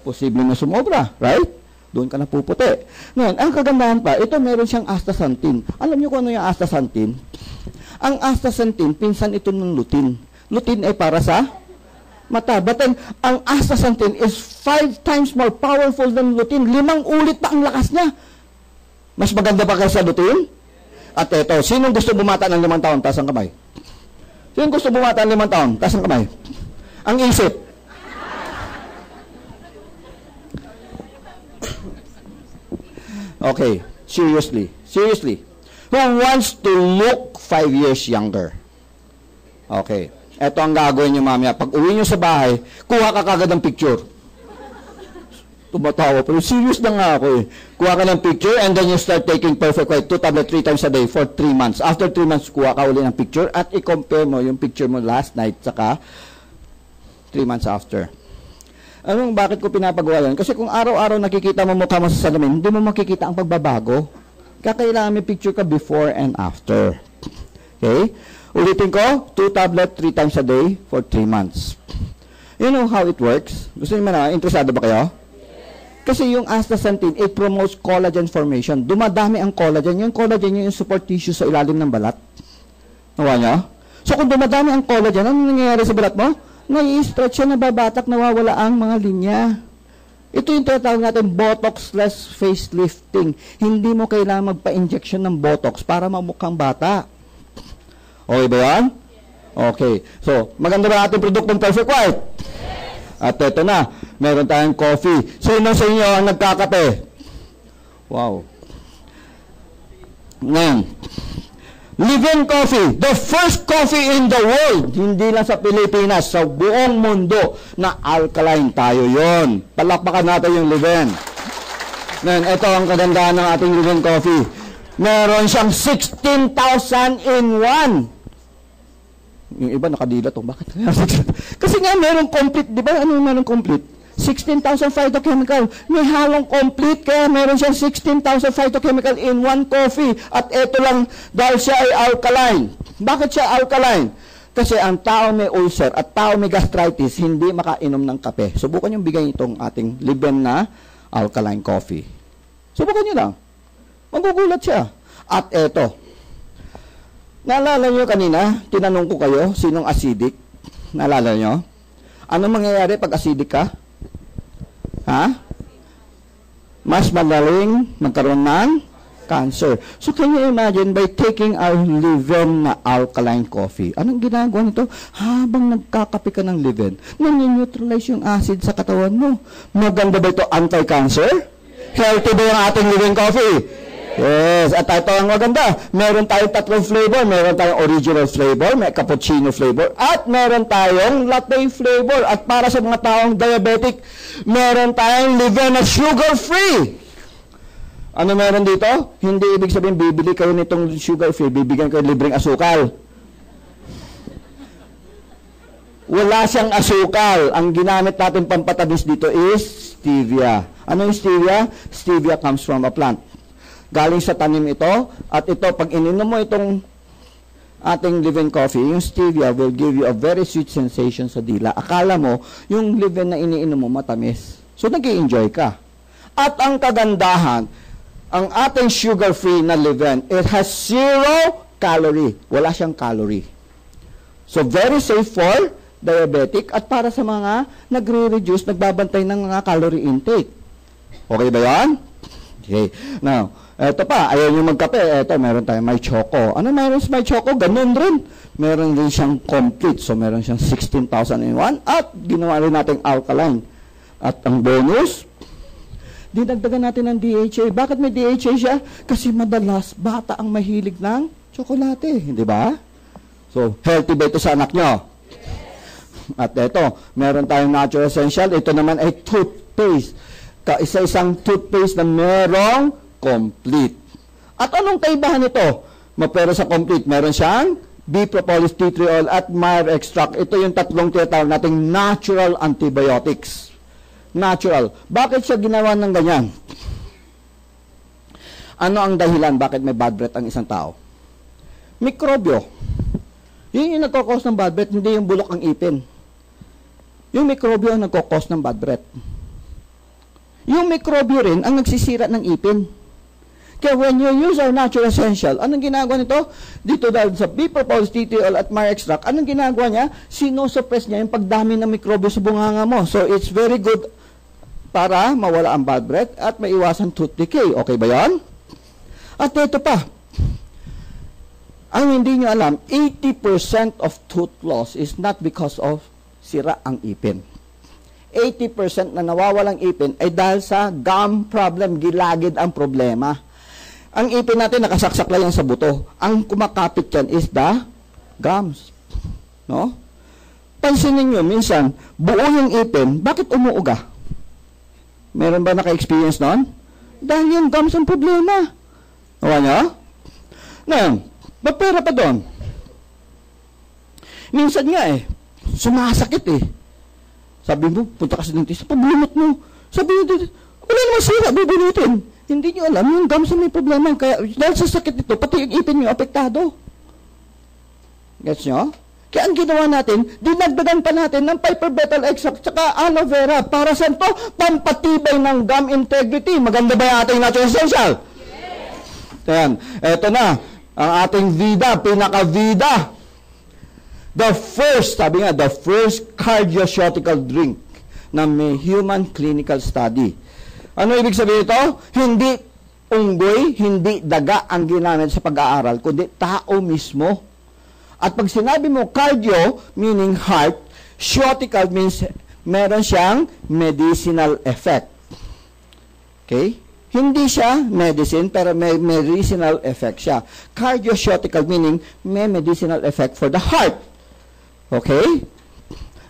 Posible na sumobra, right? Doon ka na puputi. Ngayon, ang kagandahan pa, ito meron siyang astaxanthin. Alam nyo kung ano yung astaxanthin? Ang astaxanthin, pinsan ito ng lutein. Lutein ay para sa mata. But then, ang astaxanthin is five times more powerful than lutein. Limang ulit pa ang lakas niya. Mas maganda pa kaysa lutein? At ito, sinong gusto bumata ng limang taon? Taas ang kamay. Sinong gusto bumata ng limang taon? Taas ang kamay. Ang isip. Okay, seriously. Seriously. Who wants to look five years younger? Okay. Ito ang gagawin nyo mamaya. Pag uwi nyo sa bahay, kuha ka kagad ng picture tumatawa. Pero serious na nga ako eh. Kuha ka ng picture and then you start taking perfect white, two tablet three times a day for three months. After three months, kuha ka uli ng picture at i-compare mo yung picture mo last night saka three months after. Anong bakit ko pinapagawa yan? Kasi kung araw-araw nakikita mo mukha mo sa salamin, hindi mo makikita ang pagbabago. Kakailangan may picture ka before and after. Okay? Ulitin ko, 2 tablet 3 times a day for 3 months. You know how it works? Gusto niyo na, interesado ba kayo? Kasi yung astaxanthin, it promotes collagen formation. Dumadami ang collagen. Yung collagen yung support tissue sa ilalim ng balat. Nawa niyo? So kung dumadami ang collagen, ano nangyayari sa balat mo? Nai-stretch siya, nababatak, nawawala ang mga linya. Ito yung tinatawag natin Botox-less facelifting. Hindi mo kailangan magpa-injection ng Botox para mamukhang bata. Okay ba yan? Okay. So, maganda ba ating produktong Perfect White? At ito na, meron tayong coffee. Sino sa inyo ang nagkakape? Wow. Ngayon, Live-in coffee, the first coffee in the world, hindi lang sa Pilipinas, sa buong mundo, na alkaline tayo yon. Palakpakan natin yung live-in. Ngayon, ito ang kagandahan ng ating live-in coffee. Meron siyang 16,000 in one. Yung iba nakadila to. Bakit? Kasi nga meron complete, di ba? Ano meron complete? 16,000 phytochemical. May halong complete kaya meron siyang 16,000 phytochemical in one coffee. At ito lang dahil siya ay alkaline. Bakit siya alkaline? Kasi ang tao may ulcer at tao may gastritis, hindi makainom ng kape. Subukan yung bigay itong ating liben na alkaline coffee. Subukan nyo lang. Magugulat siya. At eto, naalala nyo kanina, tinanong ko kayo, sinong acidic? Naalala nyo? Ano mangyayari pag acidic ka? Ha? Mas madaling magkaroon ng cancer. So can you imagine by taking our leaven na alkaline coffee, anong ginagawa nito? Habang nagkakape ka ng leaven, nani-neutralize yung acid sa katawan mo. Maganda ba ito anti-cancer? Healthy ba yung ating leaven coffee? Yes, at ito ang maganda. Meron tayong tatlong flavor. Meron tayong original flavor, may cappuccino flavor, at meron tayong latte flavor. At para sa mga taong diabetic, meron tayong live na sugar-free. Ano meron dito? Hindi ibig sabihin bibili kayo nitong sugar-free, bibigyan kayo libreng asukal. Wala siyang asukal. Ang ginamit natin pampatamis dito is stevia. Ano yung stevia? Stevia comes from a plant. Galing sa tanim ito. At ito, pag ininom mo itong ating live coffee, yung stevia will give you a very sweet sensation sa dila. Akala mo, yung live na iniinom mo matamis. So, nag enjoy ka. At ang kagandahan, ang ating sugar-free na live it has zero calorie. Wala siyang calorie. So, very safe for diabetic at para sa mga nagre-reduce, nagbabantay ng mga calorie intake. Okay ba yan? Okay. Now, eto pa, ayaw nyo magkape. Eto, meron tayong may choco. Ano meron sa may choco? Ganun rin. Meron din siyang complete. So, meron siyang 16,000 in one. At ginawa rin natin alkaline. At ang bonus, dinagdagan natin ng DHA. Bakit may DHA siya? Kasi madalas, bata ang mahilig ng tsokolate. Hindi ba? So, healthy ba ito sa anak nyo? At ito, meron tayong natural essential. Ito naman ay toothpaste kaisa-isang toothpaste na merong complete. At anong kaibahan nito? Mapero sa complete, meron siyang tree oil, at mire extract. Ito yung tatlong tinatawag nating natural antibiotics. Natural. Bakit siya ginawa ng ganyan? Ano ang dahilan bakit may bad breath ang isang tao? Mikrobyo. Yun yung nagkakos ng bad breath, hindi yung bulok ang ipin. Yung mikrobyo ang nagkakos ng bad breath. Yung mikrobyo rin ang nagsisira ng ipin. Kaya when you use our natural essential, anong ginagawa nito? Dito dahil sa B-propose, TTL at Mar extract, anong ginagawa niya? Sinosuppress niya yung pagdami ng mikrobyo sa bunganga mo. So it's very good para mawala ang bad breath at maiwasan tooth decay. Okay ba yan? At ito pa, ang hindi nyo alam, 80% of tooth loss is not because of sira ang ipin. 80% na nawawalang ipin ay dahil sa gum problem, gilagid ang problema. Ang ipin natin nakasaksak lang sa buto. Ang kumakapit yan is the gums. No? Pansinin nyo, minsan, buo yung ipin, bakit umuuga? Meron ba naka-experience noon? Dahil yung gums ang problema. Nawa nyo? Ngayon, mapera pa doon. Minsan nga eh, sumasakit eh. Sabi mo, punta ka sa dentist, pabulot mo. Sabi mo, wala naman sira, bubulutin. Hindi nyo alam, yung gums may problema. Kaya, dahil sa sakit nito, pati yung ipin nyo apektado. Gets nyo? Kaya ang ginawa natin, dinagdagan pa natin ng piperbetal extract tsaka aloe vera. Para sa to? Pampatibay ng gum integrity. Maganda ba yung ating natural essential? Yes! Ayan. Eto na. Ang ating vida, pinaka-vida. The first, sabi nga, the first cardioceutical drink na may human clinical study. Ano ibig sabihin ito? Hindi unggoy, hindi daga ang ginamit sa pag-aaral, kundi tao mismo at pag sinabi mo cardio, meaning heart, ciotical means meron siyang medicinal effect. Okay? Hindi siya medicine, pero may medicinal effect siya. Cardiociotical meaning may medicinal effect for the heart. Okay?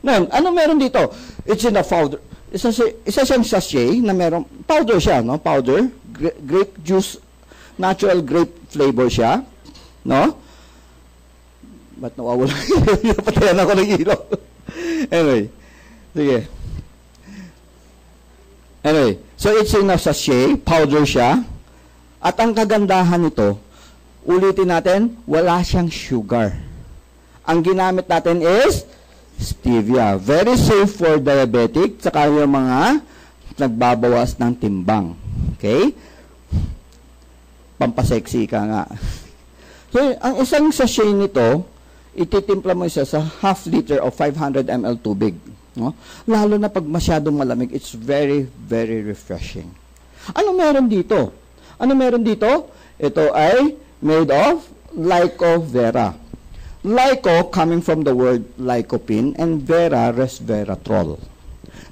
Ngayon, ano meron dito? It's in a powder. Isa, isa siyang sachet na meron, powder siya, no? Powder, grape juice, natural grape flavor siya, no? Ba't nawawala? Napatayan ako ng ilaw. anyway. Sige. Anyway. So, it's in a sachet. Powder siya. At ang kagandahan nito, ulitin natin, wala siyang sugar. Ang ginamit natin is stevia. Very safe for diabetic, saka yung mga nagbabawas ng timbang. Okay? Pampasexy ka nga. So, ang isang sachet nito, ititimpla mo siya sa half liter of 500 ml tubig. No? Lalo na pag masyadong malamig, it's very, very refreshing. Ano meron dito? Ano meron dito? Ito ay made of lycovera. Lyco coming from the word lycopene and vera resveratrol.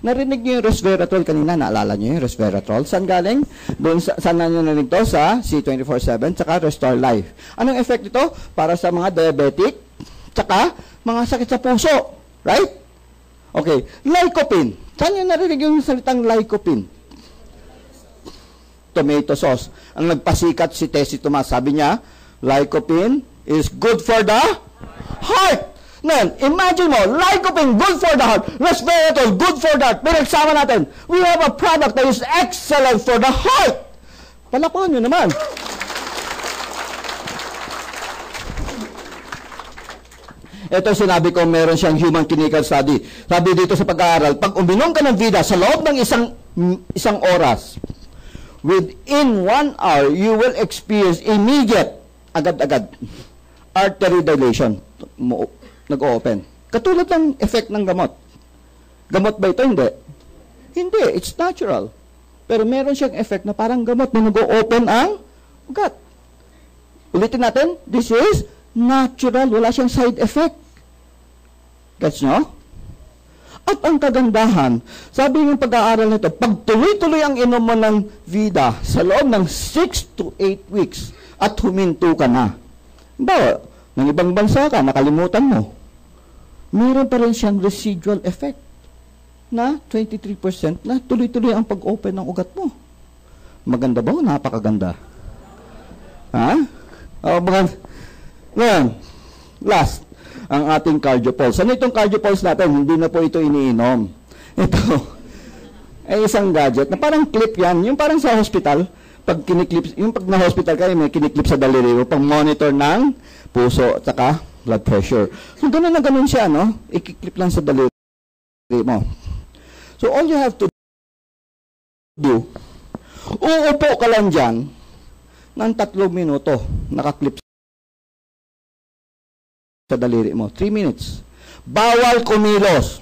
Narinig niyo yung resveratrol kanina, naalala niyo yung resveratrol? Saan galing? Doon sa, saan na niyo narinig to? Sa C24-7, tsaka Restore Life. Anong effect ito? Para sa mga diabetic, tsaka mga sakit sa puso. Right? Okay. Lycopene. Saan nyo narinig yung salitang lycopene? Tomato sauce. Ang nagpasikat si Tessie Tomas, sabi niya, lycopene is good for the heart. Ngayon, imagine mo, lycopene, good for the heart. Resveratrol, good for the heart. Pinagsama natin, we have a product that is excellent for the heart. Palapakan nyo naman. Ito sinabi ko, meron siyang human clinical study. Sabi dito sa pag-aaral, pag uminom ka ng vida sa loob ng isang, isang oras, within one hour, you will experience immediate, agad-agad, artery dilation. Nag-open. Katulad ng effect ng gamot. Gamot ba ito? Hindi. Hindi. It's natural. Pero meron siyang effect na parang gamot na nag-open ang ugat. Ulitin natin, this is natural. Wala siyang side effect. Gets nyo? At ang kagandahan, sabi ng pag-aaral nito, pag tuloy-tuloy ang inom mo ng vida sa loob ng 6 to 8 weeks at huminto ka na, ba, ng ibang bansa ka, nakalimutan mo, meron pa rin siyang residual effect na 23% na tuloy-tuloy ang pag-open ng ugat mo. Maganda ba o napakaganda? Ha? O, baka, ngayon, last, ang ating cardiopulse. Ano itong cardiopulse natin? Hindi na po ito iniinom. Ito ay isang gadget na parang clip yan. Yung parang sa hospital, pag kiniklip, yung pag na-hospital kayo, may kiniklip sa daliri mo, pang monitor ng puso at saka blood pressure. So, ganun na ganun siya, no? Ikiklip lang sa daliri mo. So, all you have to do, uupo ka lang dyan ng tatlong minuto, nakaklip sa daliri mo. 3 minutes. Bawal kumilos.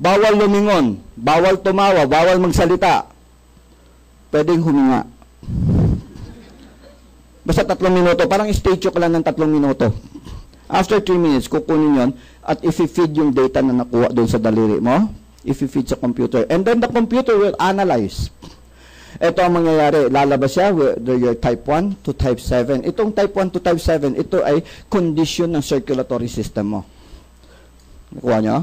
Bawal lumingon. Bawal tumawa. Bawal magsalita. Pwedeng huminga. Basta tatlong minuto. Parang statue ka lang ng tatlong minuto. After 3 minutes, kukunin yon at if-feed yung data na nakuha doon sa daliri mo, if-feed sa computer. And then the computer will analyze ito ang mangyayari. Lalabas siya whether you're type 1 to type 7. Itong type 1 to type 7, ito ay condition ng circulatory system mo. Nakuha nyo?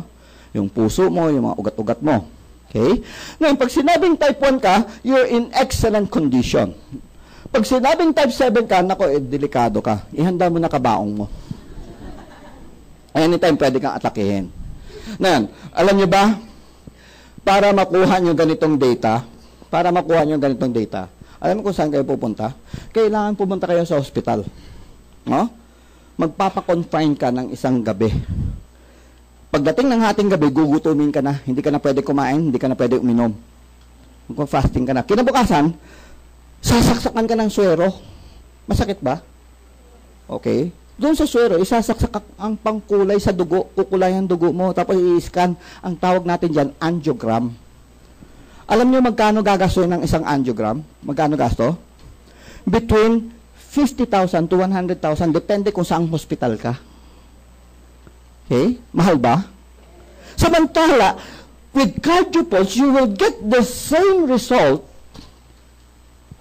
Yung puso mo, yung mga ugat-ugat mo. Okay? Ngayon, pag sinabing type 1 ka, you're in excellent condition. Pag sinabing type 7 ka, nako, eh, delikado ka. Ihanda mo na kabaong mo. Anytime pwede kang atakihin. Ngayon, alam nyo ba, para makuha nyo ganitong data, para makuha nyo ganitong data. Alam mo kung saan kayo pupunta? Kailangan pumunta kayo sa hospital. No? magpapakonfine ka ng isang gabi. Pagdating ng hating gabi, gugutumin ka na. Hindi ka na pwede kumain, hindi ka na pwede uminom. Magpa-fasting ka na. Kinabukasan, sasaksakan ka ng swero. Masakit ba? Okay. Doon sa swero, isasaksak ang pangkulay sa dugo, kukulay ang dugo mo, tapos i-scan. Ang tawag natin dyan, angiogram. Alam niyo magkano gagastuin ng isang angiogram? Magkano gasto? Between 50,000 to 100,000, depende kung saang hospital ka. Okay? Mahal ba? Samantala, with CardioPulse, you will get the same result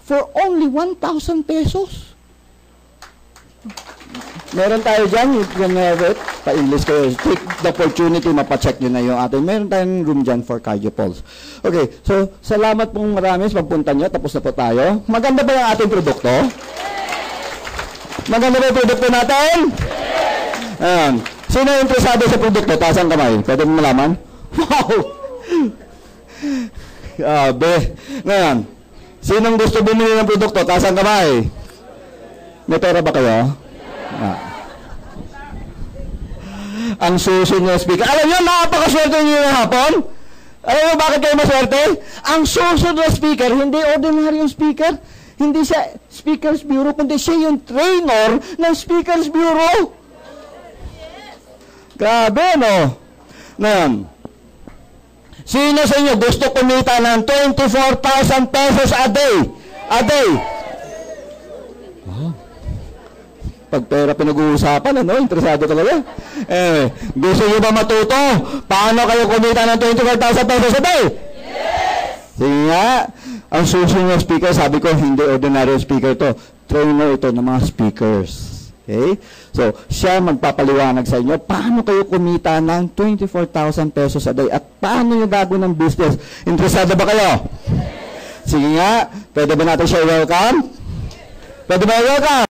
for only 1,000 pesos. Meron tayo dyan, you can have it. Pa-English kayo. Take the opportunity, mapacheck nyo na yung atin. Meron tayong room dyan for CardioPulse. Okay, so salamat pong marami sa pagpunta nyo. Tapos na po tayo. Maganda ba yung ating produkto? Maganda ba yung produkto natin? Ayan. Sino yung interesado sa produkto? Taas ang kamay. Pwede mo malaman? Wow! Grabe. Ngayon, sinong gusto bumili ng produkto? Taas ang kamay. May pera ba kayo? Ah. Ang suso niyo speaker. Alam niyo, napakaswerte niyo yung hapon. Alam niyo bakit kayo maswerte? Ang suso na speaker, hindi ordinary yung speaker. Hindi siya speaker's bureau, kundi siya yung trainer ng speaker's bureau. Grabe, no? Ngayon, sino sa inyo gusto kumita ng 24,000 pesos a day? A day. pag pera pinag-uusapan, ano, interesado talaga. Eh, gusto nyo ba matuto? Paano kayo kumita ng 24,000 pesos a day? Yes! Sige nga, ang susunod speaker, sabi ko, hindi ordinary speaker to. Trainer ito ng mga speakers. Okay? So, siya magpapaliwanag sa inyo, paano kayo kumita ng 24,000 pesos a day at paano nyo gagawin ng business. Interesado ba kayo? Sige nga, pwede ba natin siya welcome? Pwede ba welcome?